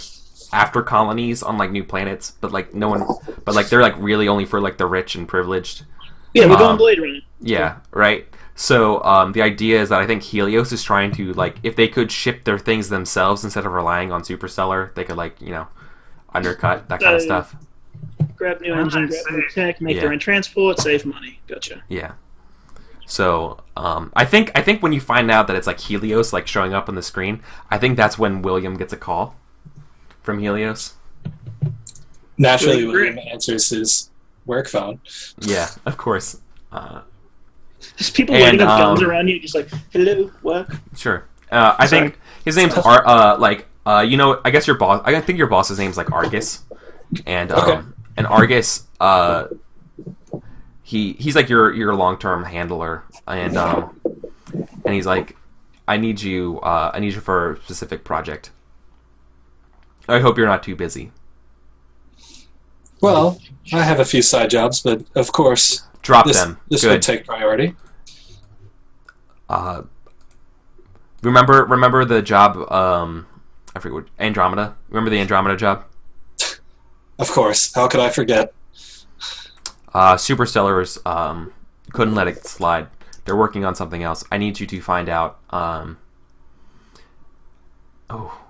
after colonies on like new planets, but like no one, but like they're like really only for like the rich and privileged. Yeah, we're Um, going Blade Runner. Yeah, right. So um, the idea is that I think Helios is trying to like if they could ship their things themselves instead of relying on Superstellar, they could like you know undercut that kind of stuff. Grab new engine, grab see. new tech, make Yeah. their own transport, save money. Gotcha. Yeah. So um, I think I think when you find out that it's like Helios like showing up on the screen, I think that's when William gets a call from Helios. Naturally, William answers his work phone. Yeah, of course. Uh, Just people And, loading up guns um, around you, just like, hello, work. sure. Uh, I Sorry. think his name's Ar- uh, like uh, you know I guess your boss. I think your boss's name's like Argus, and um, Okay. and Argus uh, he he's like your your long term handler, and um, and he's like, I need you. Uh, I need you for a specific project. I hope you're not too busy. Well, I have a few side jobs, but of course, Drop This, them. this Good. would take priority. uh, remember remember the job um I forget what Andromeda. Remember the Andromeda job? Of course. How could I forget? Uh Superstellars um couldn't let it slide. They're working on something else. I need you to find out um Oh.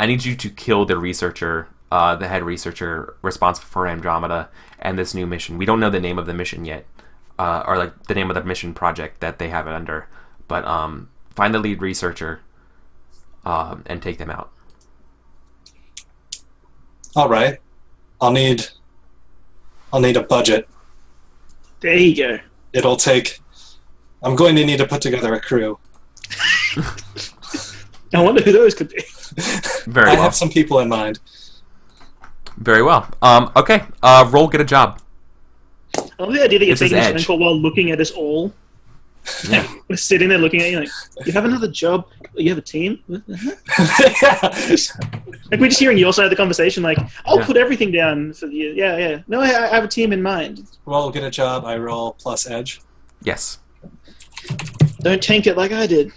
I need you to kill the researcher, uh the head researcher responsible for Andromeda and this new mission. We don't know the name of the mission yet. Uh, or like the name of the mission project that they have it under. But um find the lead researcher um, and take them out. All right. I'll need. I'll need a budget. There you go. It'll take. I'm going to need to put together a crew. I wonder who those could be. Very I well. have some people in mind. Very well. Um, okay. Uh, roll get a job. I love the idea that you're This taking this Edge. phone while looking at us all. Yeah. We're sitting there looking at you like, you have another job? You have a team? What the heck? yeah. Like we're just hearing your side of the conversation. Like, I'll Yeah. put everything down for you. Yeah, yeah. No, I, I have a team in mind. Roll, get a job. I roll plus edge. Yes. Don't tank it like I did.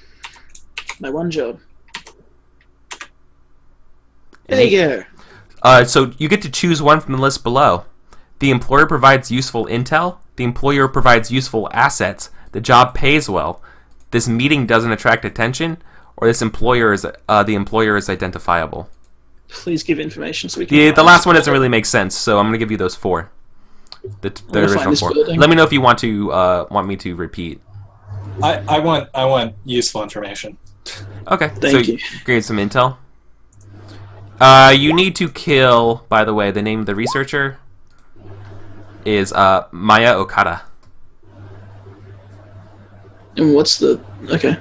My one job. There you go. Uh, so you get to choose one from the list below. The employer provides useful intel. The employer provides useful assets. The job pays well. This meeting doesn't attract attention, or this employer is uh, the employer is identifiable. Please give information so we can. The the last one doesn't really make sense, so I'm gonna give you those four. The, the original four. building. Let me know if you want to uh, want me to repeat. I, I want I want useful information. Okay. Thank so you. Grade some intel. Uh, you need to kill. By the way, the name of the researcher is uh, Maya Okada. And what's the okay?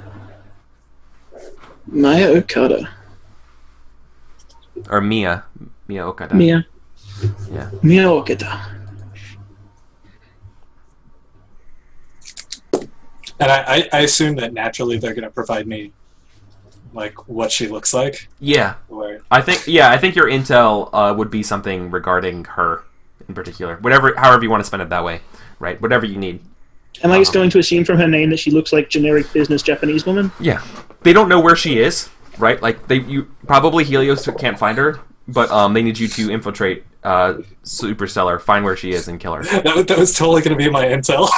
Maya Okada. or Mia, Mia Okada. Mia. Yeah. Mia Okada. And I, I, I assume that naturally they're going to provide me like what she looks like. Yeah, Or I think yeah, I think your intel uh, would be something regarding her in particular. Whatever, however you want to spend it that way, right? Whatever you need. Am I just Um, going to assume from her name that she looks like generic business Japanese woman? Yeah, they don't know where she is, right? Like they, you probably Helios can't find her, but um, they need you to infiltrate uh, Superstellar, find where she is, and kill her. that, was- that was totally going to be my intel.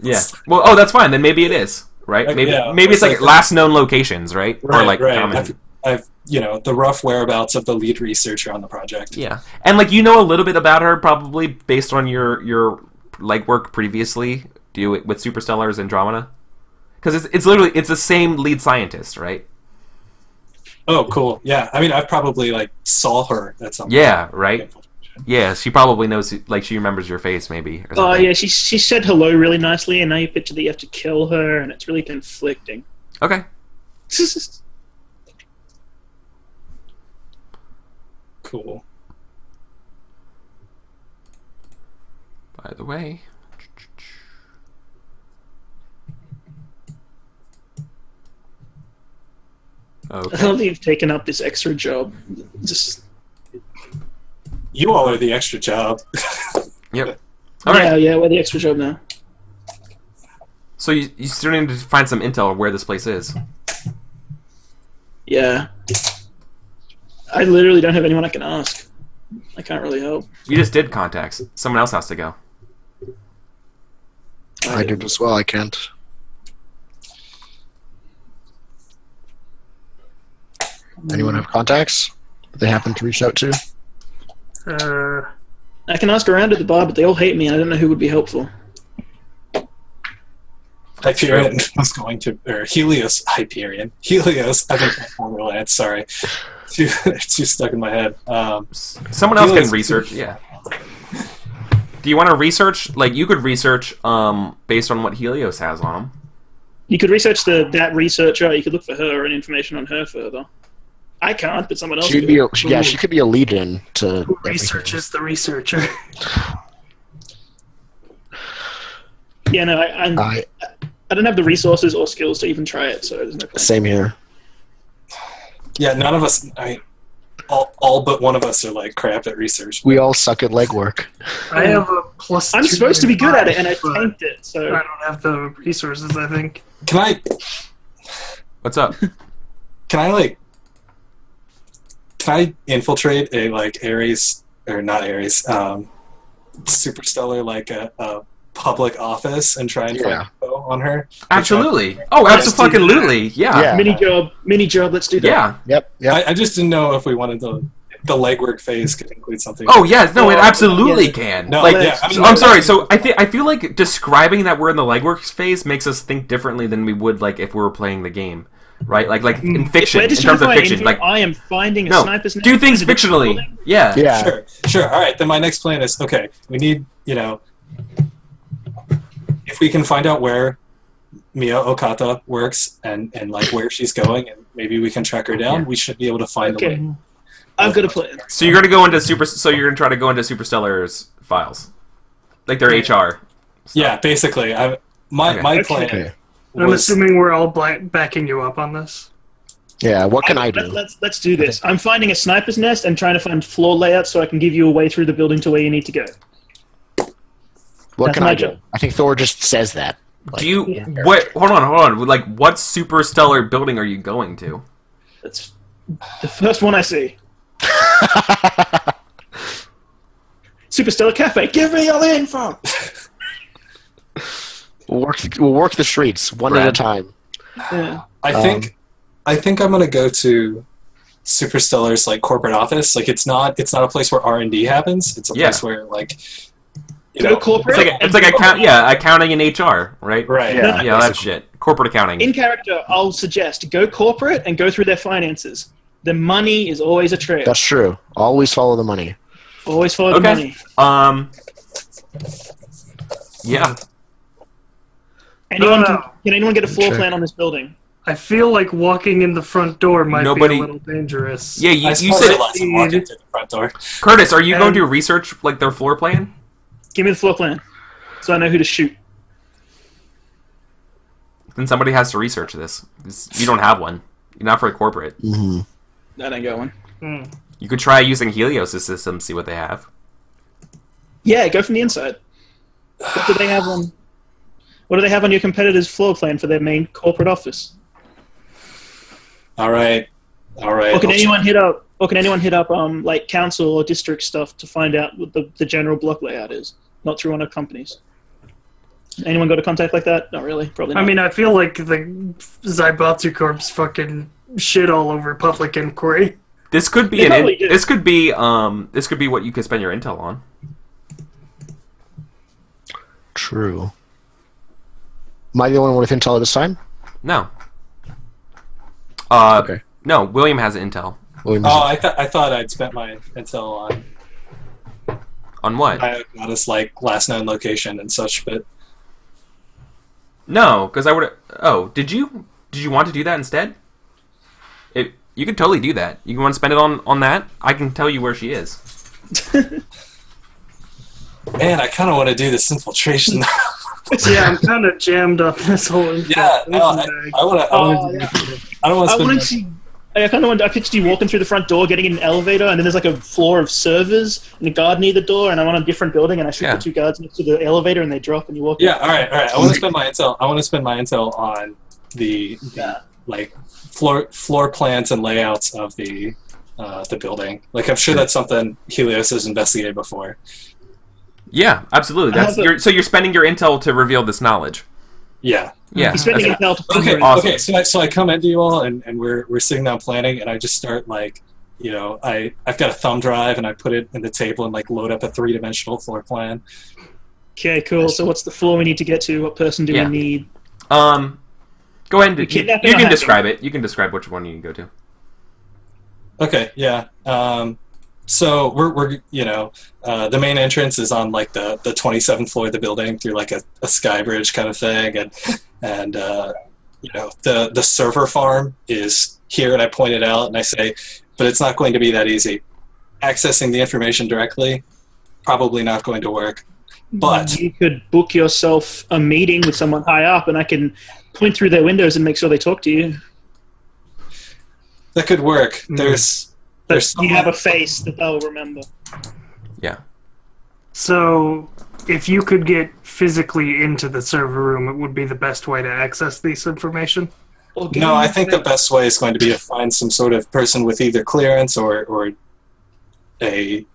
Yeah. Well, oh, that's fine. Then maybe it is, right? Like, Maybe yeah, maybe it's like like- last known locations, right? right, or like right. common. I've, I've you know the rough whereabouts of the lead researcher on the project. Yeah, and like you know a little bit about her probably based on your your legwork previously. Do you with Superstellar's Andromeda? Because it's it's literally it's the same lead scientist, right? Oh, cool. Yeah, I mean, I probably like saw her at some. Yeah, point. right. Yeah, she probably knows. Like she remembers your face, maybe. Oh yeah, she she said hello really nicely, and now you picture that you have to kill her, and it's really conflicting. Okay. Cool. By the way. Okay. I love that you've taken up this extra job. Just You all are the extra job. Yep. All right. yeah, yeah, we're the extra job now. So you, you still need to find some intel on where this place is. Yeah, I literally don't have anyone I can ask. I can't really help. You just did contacts. Someone else has to go. I did as well. I can't. Anyone have contacts that they happen to reach out to? Uh, I can ask around at the bar, but they all hate me, and I don't know who would be helpful. Hyperion was going to, or Helios, Hyperion, Helios. I think that's Borderlands. Sorry, too too stuck in my head. Um, Someone else can research. Yeah. Do you want to research? Like you could research um, based on what Helios has on him. You could research the that researcher. You could look for her and information on her further. I can't, but someone else. She'd could. be, a, yeah, she could be a lead-in to who everything. researches the researcher? Yeah, no, I, I'm, I, I don't have the resources or skills to even try it, so there's no point. same here. yeah, none of us. I all, all but one of us are like crap at research. We all suck at legwork. I have a plus. I'm two supposed to be good at it, and I tanked it. So I don't have the resources. I think. Can I What's up? can I like can I infiltrate a like Aries or not Aries, um superstellar like a, a public office and try and Yeah. find info on her? Absolutely. Oh, absolutely. Yeah. Yeah. mini job, mini job. Let's do that. Yeah. Yep. Yep. I, I just didn't know if we wanted the the legwork phase could include something. Oh yes, no, it absolutely yeah. can. No, like, yeah, I mean, I'm sorry. So I think I feel like describing that we're in the legwork phase makes us think differently than we would like if we were playing the game, right? Like like mm. in fiction, in terms of fiction. find Like. I am finding a no, sniper's nest do things in a different fictionally. Yeah. Yeah. Sure, sure. All right, then my next plan is okay. We need, you know, if we can find out where Mia Okada works and and like where she's going, and maybe we can track her down. Yeah. We should be able to find Okay. a way. I've got a plan. So you're gonna go into super. So you're gonna try to go into Superstellar's files, like their HR. Yeah, basically. I my Okay. my plan Okay. I'm was assuming we're all bla- backing you up on this. Yeah. What can I Let- do? Let's let's do this. I'm finding a sniper's nest and trying to find floor layouts so I can give you a way through the building to where you need to go. What That's can I do? job. I think Thor just says that. Do you what? Hold on, hold on. Like, what superstellar building are you going to? That's the first one I see. Superstellar Cafe. Give me all the info. We'll work. We'll work the streets one at a time. Yeah. I Um, think I think I'm gonna go to Superstellar's like corporate office. Like it's not it's not a place where R and D happens. It's a Yeah. place where like you Go know, corporate. It's like it's like account. Yeah, accounting and HR, right? right. Yeah. Yeah, that's shit. Corporate accounting. In character, I'll suggest go corporate and go through their finances. The money is always a trail. That's true. Always follow the money. Always follow the Okay. money. Um. Yeah. Anyone No, can, no. can anyone get a floor Sure. plan on this building? I feel like walking in the front door might Nobody- be a little dangerous. Yeah. You, you said I let them into the front door. Curtis. Are you going Um, to research like their floor plan? Give me the floor plan, so I know who to shoot. Then somebody has to research this. You don't have one. You're not for a corporate. hmm That ain't going. Hmm. You could try using Helios' system, see what they have. Yeah, go from the inside. What do they have on? What do they have on your competitor's floor plan for their main corporate office? All right. All right. Or can I'll anyone hit up? Or can anyone hit up um like council or district stuff to find out what the, the general block layout is? Not through one of companies. Anyone got a contact like that? Not really. Probably. Not. I mean, I feel like the Zaibatsu Corp's fucking shit all over public inquiry. This could be They an. In, do. this could be um. This could be what you could spend your intel on. True. Am I the only one with intel this time? No. Uh. Okay. No. William has intel William, Oh, I thought I thought I'd spent my intel on on what? my goddess like last known location and such, but No, because I would. Have. Oh, did you? Did you want to do that instead? It. You could totally do that. You want to spend it on on that? I can tell you where she is. man, I kind of want to do this infiltration. Yeah, I'm kind of jammed up this whole. yeah, no, I bag. want to. I, Oh, wanna- yeah. I don't want to I spend. wanted my- to. I kind of wanted. I pictured you walking through the front door, getting in an elevator, and then there's like a floor of servers and a guard near the door, and I'm on a different building, and I shoot Yeah. the two guards next to the elevator, and they drop, and you walk. in. Yeah, all right, all right. I want to spend my intel. I want to spend my intel on the, the Yeah. like floor floor plans and layouts of the uh, the building. Like I'm sure that's something Helios has investigated before. Yeah, absolutely. That's have a- your, so you're spending your intel to reveal this knowledge. Yeah. Yeah. He's spending intel to Okay. Awesome. Okay. So I, so I come into you all, and, and we're we're sitting down planning, and I just start like, you know, I I've got a thumb drive, and I put it in the table and like load up a three dimensional floor plan. Okay, cool. So what's the floor we need to get to? What person do Yeah. we need? Um, go ahead and you, you can describe it. You can describe which one you go to. Okay, yeah. Um, so we're, we're you know uh, the main entrance is on like the, the 27th floor of the building through like a, a sky bridge kind of thing and and uh, you know the the server farm is here and I point it out and I say but it's not going to be that easy accessing the information directly probably not going to work but you could book yourself a meeting with someone high up, and I can point through their windows and make sure they talk to you. that could work Hmm. there's There's you have a face that they'll remember. Yeah. So, if you could get physically into the server room, it would be the best way to access this information. No, I think the best way is going to be to find some sort of person with either clearance or, or a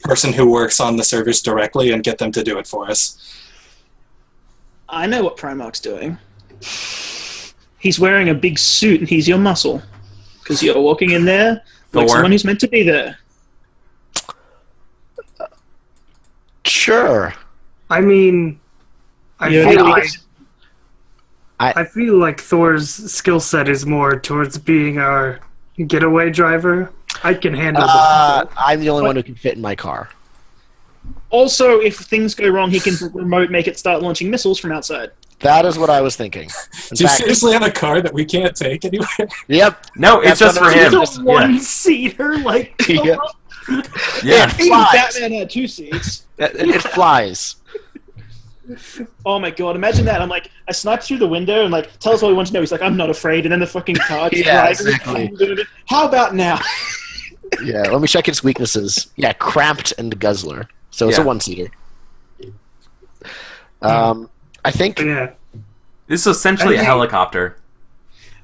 person who works on the servers directly and get them to do it for us. I know what Primarch's doing. He's wearing a big suit and he's your muscle. Because you're walking in there like someone who's meant to be there. Sure. I mean, I Yeah, feel like I- I feel like Thor's skill set is more towards being our getaway driver. I can handle Uh, I'm the only one who can fit in my car. Also, if things go wrong, he can remote make it start launching missiles from outside. That is what I was thinking. In Do you fact, seriously have a car that we can't take anywhere? yep. No, it's That's just for what him. I'm. It's a one seater, like come Yeah. on. Yeah. It Even flies. Batman had two seats. It, it flies. Oh my god, imagine that. I'm like, I snipe through the window and like, tell us what we want to know. He's like, I'm not afraid. And then the fucking car just Yeah, exactly. How about now? Yeah, let me check its weaknesses. Yeah, cramped and guzzler. So it's a one seater. Um, I think Yeah, This is essentially a helicopter.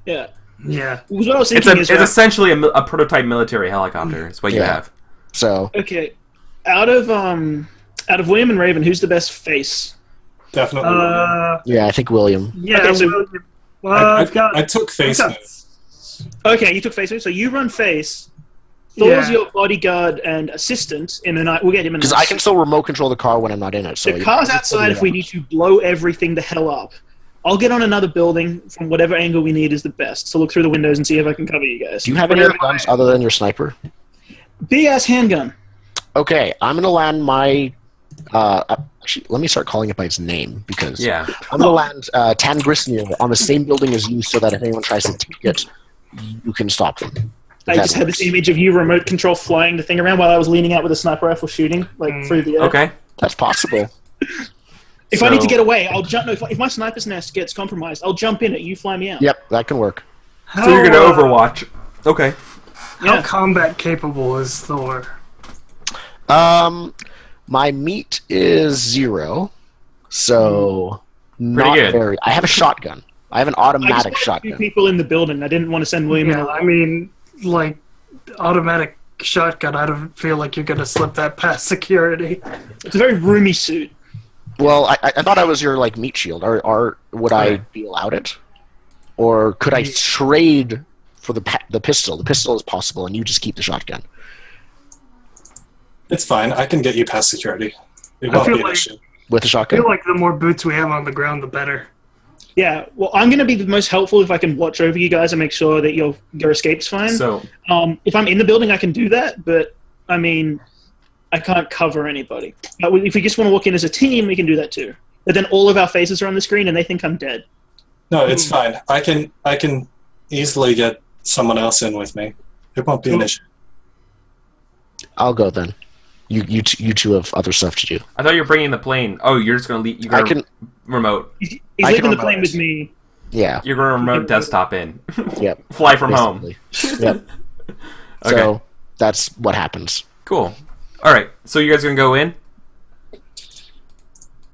Yeah. yeah. Because what I was It's a, is, it's right, essentially a, a prototype military helicopter. It's what you have. so. okay, out of um, out of William and Raven, who's the best face? Definitely. Uh, Yeah, I think William. yeah. Okay, so- well, well, I, I, I've got. I took face. Okay, you took face. So you run face. Thor's Yeah. your bodyguard and assistant in the night. We'll get him in. Because the I can still remote control the car when I'm not in it. So The car's I can still do outside if we need to blow everything the hell up. I'll get on another building from whatever angle we need is the best. So look through the windows and see if I can cover you guys. Do you have any other guns other than your sniper? Big ass handgun. Okay, I'm gonna land my. Uh, uh, actually, let me start calling it by its name because Yeah. I'm gonna land uh, Tanngrisnir on the same building as you, so that if anyone tries to take it, you can stop them. I That just had this image of you remote control flying the thing around while I was leaning out with a sniper rifle shooting like Mm. through the air. Okay. That's possible. If I need to get away, I'll jump. No, if, if my sniper's nest gets compromised, I'll jump in it. You fly me out. Yep, that can work. How, So you're gonna uh, Overwatch. Okay. How Yeah. combat capable is Thor? Um, my meat is zero, so not good. very. I have a shotgun. I have an I just automatic wanted two shotgun. people in the building. I didn't want to send William. in Yeah. I mean, like automatic shotgun. I don't feel like you're gonna slip that past security. It's a very roomy suit. Well, I, I I thought I was your like meat shield. Or, or would I be allowed it, or could I trade for the the pistol? The pistol is possible, and you just keep the shotgun. It's fine. I can get you past security. It won't feel be an like- issue. With the shotgun. I feel like the more boots we have on the ground, the better. Yeah. Well, I'm going to be the most helpful if I can watch over you guys and make sure that your your escape's fine. So Um, if I'm in the building, I can do that, but I mean, I can't cover anybody. But if we just want to walk in as a team, we can do that too. But then all of our faces are on the screen, and they think I'm dead. No, it's fine. I can I can easily get someone else in with me. It won't be an issue. I'll go then. You you t- you two have other stuff to do. I thought you were bringing the plane. Oh, you're just gonna leave. You're I gonna can. remote. He's, he's I leaving the plane it. with me. Yeah. You're gonna remote desktop in. Yep. Fly from home. Yep. Okay. So that's what happens. Cool. All right. So you guys gonna go in?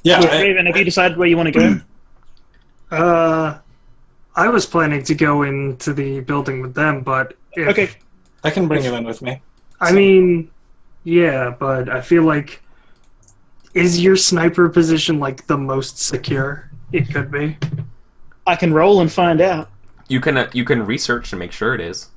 Yeah, Yeah, I, Raven, have you decided where you want to go? Uh, I was planning to go into the building with them, but if, okay. I can bring you in with me. I mean, yeah, but I feel like is your sniper position like the most secure it could be? I can roll and find out. You can uh, you can research and make sure it is.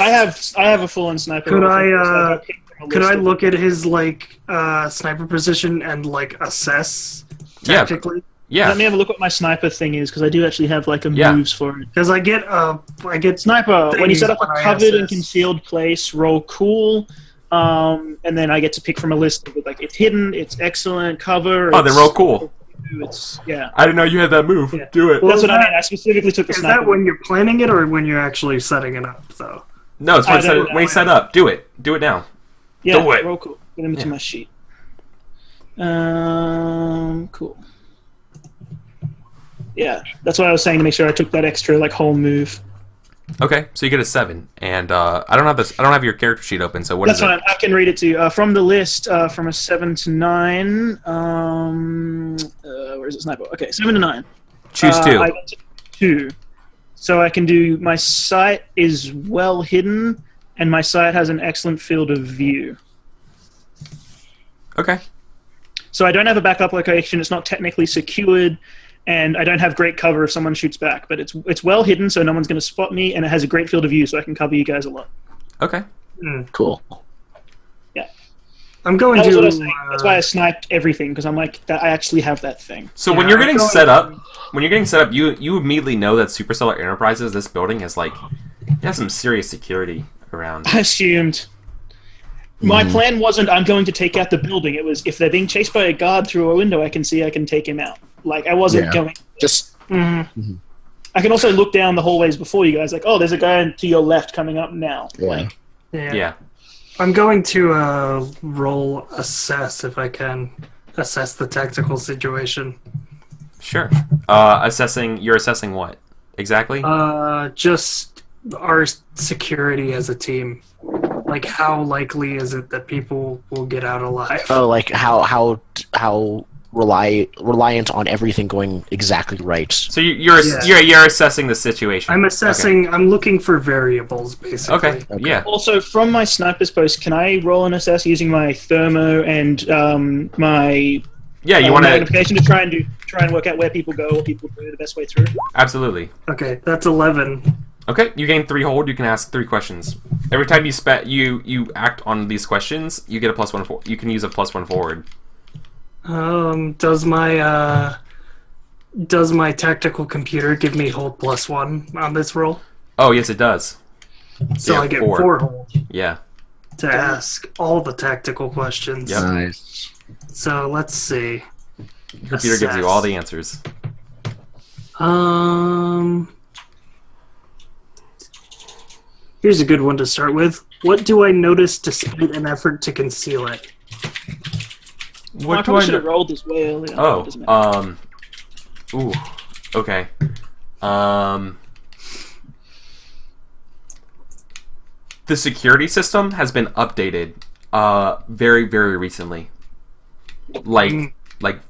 I have I have a full on sniper. Could I, uh, I'll pick from a Could I look at his like uh, sniper position and like assess Yeah. tactically? Yeah. Let me have a look what my sniper thing is because I do actually have like a Yeah. moves for it. Because I get uh, I get Sniper. When you set up a covered and concealed place, roll cool, um, and then I get to pick from a list of like it's hidden, it's excellent, cover. Oh, they're roll cool. It's yeah. I didn't know you had that move. Yeah. Do it. Well, That's what is I that- mean. I specifically took the Is sniper. that when you're planning it or when you're actually setting it up? Though. no, it's when, I you set, don't when you set up. Do it. Do it now. yeah, do it. roll cool. Get them into Yeah. my sheet. Um, cool. Yeah, that's what I was saying to make sure I took that extra like whole move. Okay, so you get a seven, and uh, I don't have this. I don't have your character sheet open. So what is That's fine. I can read it to you. Uh, from the list, uh, from a 7 to 9. Um, uh, where is it? Sniper. Okay, 7 to 9. Choose Uh, two. Two. So I can do. My sight is well hidden, and my sight has an excellent field of view. Okay. So I don't have a backup location. It's not technically secured, and I don't have great cover if someone shoots back. But it's it's well hidden, so no one's going to spot me, and it has a great field of view, so I can cover you guys a lot. Okay. Cool. Yeah. I'm going That was to. what I was saying. That's uh, why I sniped everything because I'm like, that, I actually have that thing. So when you're getting going- set up, when you're getting set up, you you immediately know that Superstellar Enterprises, this building, has like it has some serious security around. I assumed. My plan wasn't I'm going to take out the building. It was if they're being chased by a guard through a window, I can see I can take him out. Like I wasn't Yeah. going. Just mhm. I can also look down the hallways before you guys. Like, oh, there's a guy to your left coming up now. yeah. yeah. Yeah. I'm going to uh, roll assess if I can assess the tactical situation. Sure. Uh, assessing. You're assessing what exactly? Uh, just our security as a team. Like, how likely is it that people will get out alive? Oh, like how how how rely reliant on everything going exactly right. so you, you're Yeah. you're you're assessing the situation. I'm assessing. I'm looking for variables, basically. Okay. Okay. Yeah. Also, from my sniper's post, can I roll an assess using my thermo and um, my Yeah. You uh, want to magnification to try and do try and work out where people go, what people do the best way through? absolutely. Okay, that's eleven. Okay, you gain three hold. You can ask three questions. Every time you spe- you you act on these questions, you get a plus one. For- you can use a plus one forward. Um, does my uh, does my tactical computer give me hold plus one on this roll? Oh yes, it does. So Yeah, I get four. four hold Yeah. to ask all the tactical questions. Yep. Nice. So let's see. Your computer gives you all the answers. Um, here's a good one to start with. What do I notice despite an effort to conceal it? What well, I probably should have rolled this way earlier. Oh, um, ooh, okay. Um, the security system has been updated, uh, very very recently. Like, Mm. like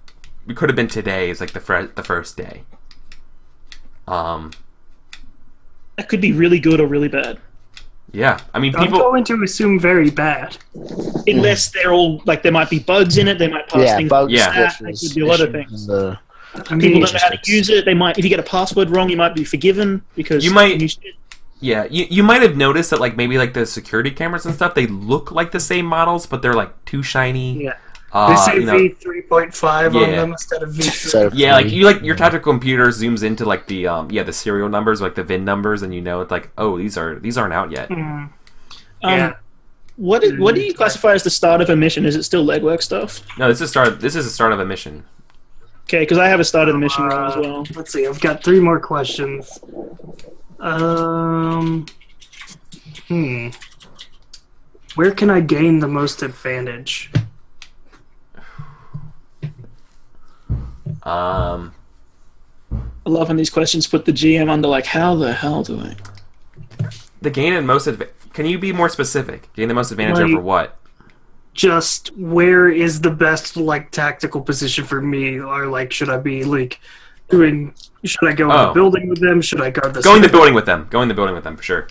it could have been today. Is like the fir- the first day. Um, that could be really good or really bad, yeah. I mean, I'm going to assume very bad. unless they're all like there might be bugs in it. They might pass Yeah, things. bugs, Yeah. That glitches, could be a lot of things. the- I People don't know how to use it. They might, if you get a password wrong, you might be forgiven because You might- you- Yeah, you, you might have noticed that like maybe like the security cameras and stuff they look like the same models, but they're like too shiny. yeah. Uh, They say you know, V three point five on them instead of V So- three. Yeah, like you like your tactical computer zooms into like the um yeah the serial numbers like the VIN numbers and you know it's like oh these are these aren't out yet. Mm, Um, yeah. What is, what do you Mm. classify as the start of a mission? Is it still legwork stuff? No, this is start this is the start of a mission. Okay, because I have a start of the mission roll as Uh, well. Let's see. I've got three more questions. Um. Hmm. Where can I gain the most advantage? Um, I love when these questions put the GM under like, how the hell do I? the gain and most adva- can you be more specific? Gain the most advantage Like- over what? Just where is the best like tactical position for me, or like should I be like doing? Should I go in Oh. the building with them? Should I guard the? Going the building with them. Going the building with them for sure.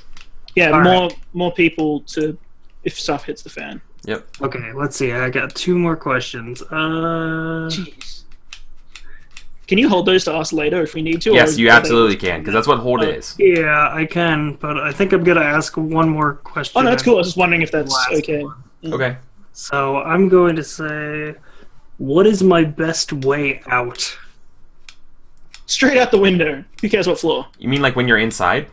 Yeah, All more more people to if stuff hits the fan. Yep. Okay, let's see. I got two more questions. Uh, Jeez. Can you hold those to us later if we need to? Yes, you are they- absolutely can because that's what hold Oh. is. yeah, I can, but I think I'm gonna ask one more question. Oh no, that's cool. I was just wondering if that's Last okay. one. Okay. So I'm going to say, what is my best way out? Straight out the window. Who cares what floor? You mean like when you're inside?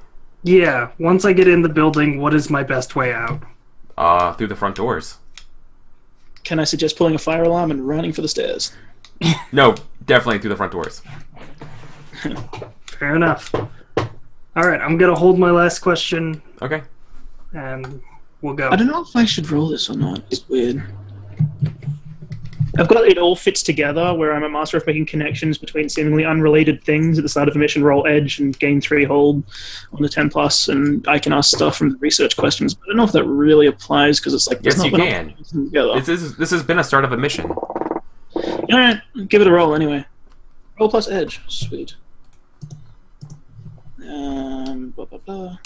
Yeah, once I get in the building, what is my best way out? Uh, through the front doors. Can I suggest pulling a fire alarm and running for the stairs? No, definitely through the front doors. Fair enough. All right, I'm gonna hold my last question, Okay. and we'll go. I don't know if I should roll this or not. It's weird. I've got it all fits together where I'm a master of making connections between seemingly unrelated things at the start of a mission. Roll edge and gain three hold on the ten plus, and I can ask stuff from the research questions. But I don't know if that really applies because it's like Yes, there's you can. pieces This is this has been a start of a mission. All right, give it a roll anyway. Roll plus edge, sweet. Um, blah, blah, blah.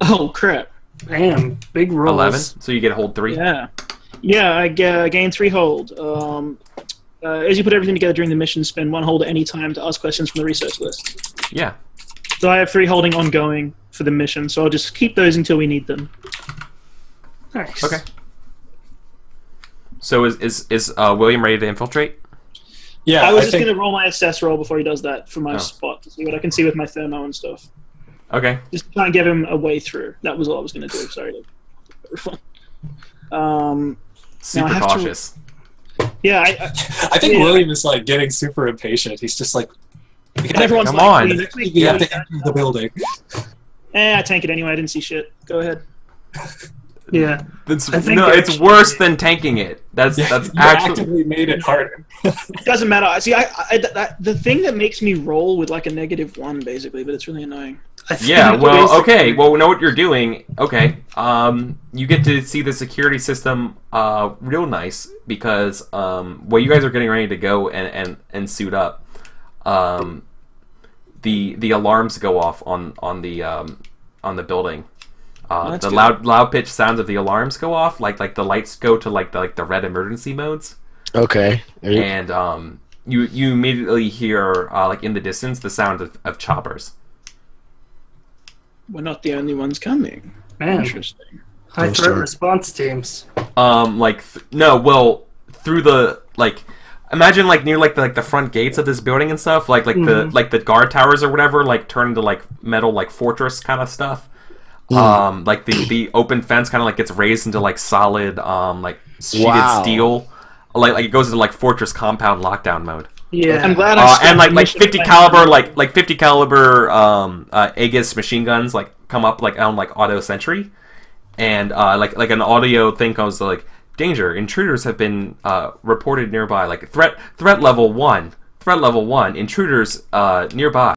Oh crap! Damn, big roll. Eleven. So you get hold three. Yeah, yeah. I ga- gain three hold. Um, uh, as you put everything together during the mission, spend one hold at any time to ask questions from the research list. Yeah. So I have three holding ongoing for the mission, so I'll just keep those until we need them. Nice. Okay. So is is is uh, William ready to infiltrate? Yeah, I I, was just think going to roll my assess roll before he does that for my Oh. spot to see what I can see with my thermo and stuff. Okay. Just try and give him a way through. That was all I was going to do. Sorry. to- Um, Super have to- cautious. yeah, I, I, I think Yeah. William is like getting super impatient. He's just like, and everyone's Come like, on. "We actually we have to enter the building. Eh, I tank it anyway. I didn't see shit. Go ahead. Yeah. That's, I think no, it's actually- worse than tanking it. That's Yeah, that's actually actively made it harder. It doesn't matter. I See, I, I that, the thing that makes me roll with like a negative one, basically, but it's really annoying. Yeah, well, okay. Well, we know what you're doing. Okay. Um, you get to see the security system uh, real nice because um, while you guys are getting ready to go and, and, and suit up, um, the the alarms go off on on the um, on the building. Uh, that's the good. loud loud pitch sounds of the alarms go off, like like the lights go to like the like the red emergency modes, Okay. and um, you you immediately hear uh, like in the distance the sound of, of choppers. We're not the only ones coming. Man, Interesting. high threat start. response teams. Um, like th- no, well, through the like, imagine like near like the like the front gates of this building and stuff, like like the Mhm. like the guard towers or whatever, like turn into like metal like fortress kind of stuff. Um, like the the open fence kind of like gets raised into like solid um like sheeted Wow. steel, like like it goes into like fortress compound lockdown mode. Yeah. I'm glad I Uh, skipped and like like mission 50 plan. caliber like like 50 caliber um uh Aegis machine guns like come up like on like auto sentry and uh like like an audio thing comes like danger intruders have been uh reported nearby like threat threat level 1 threat level 1 intruders uh nearby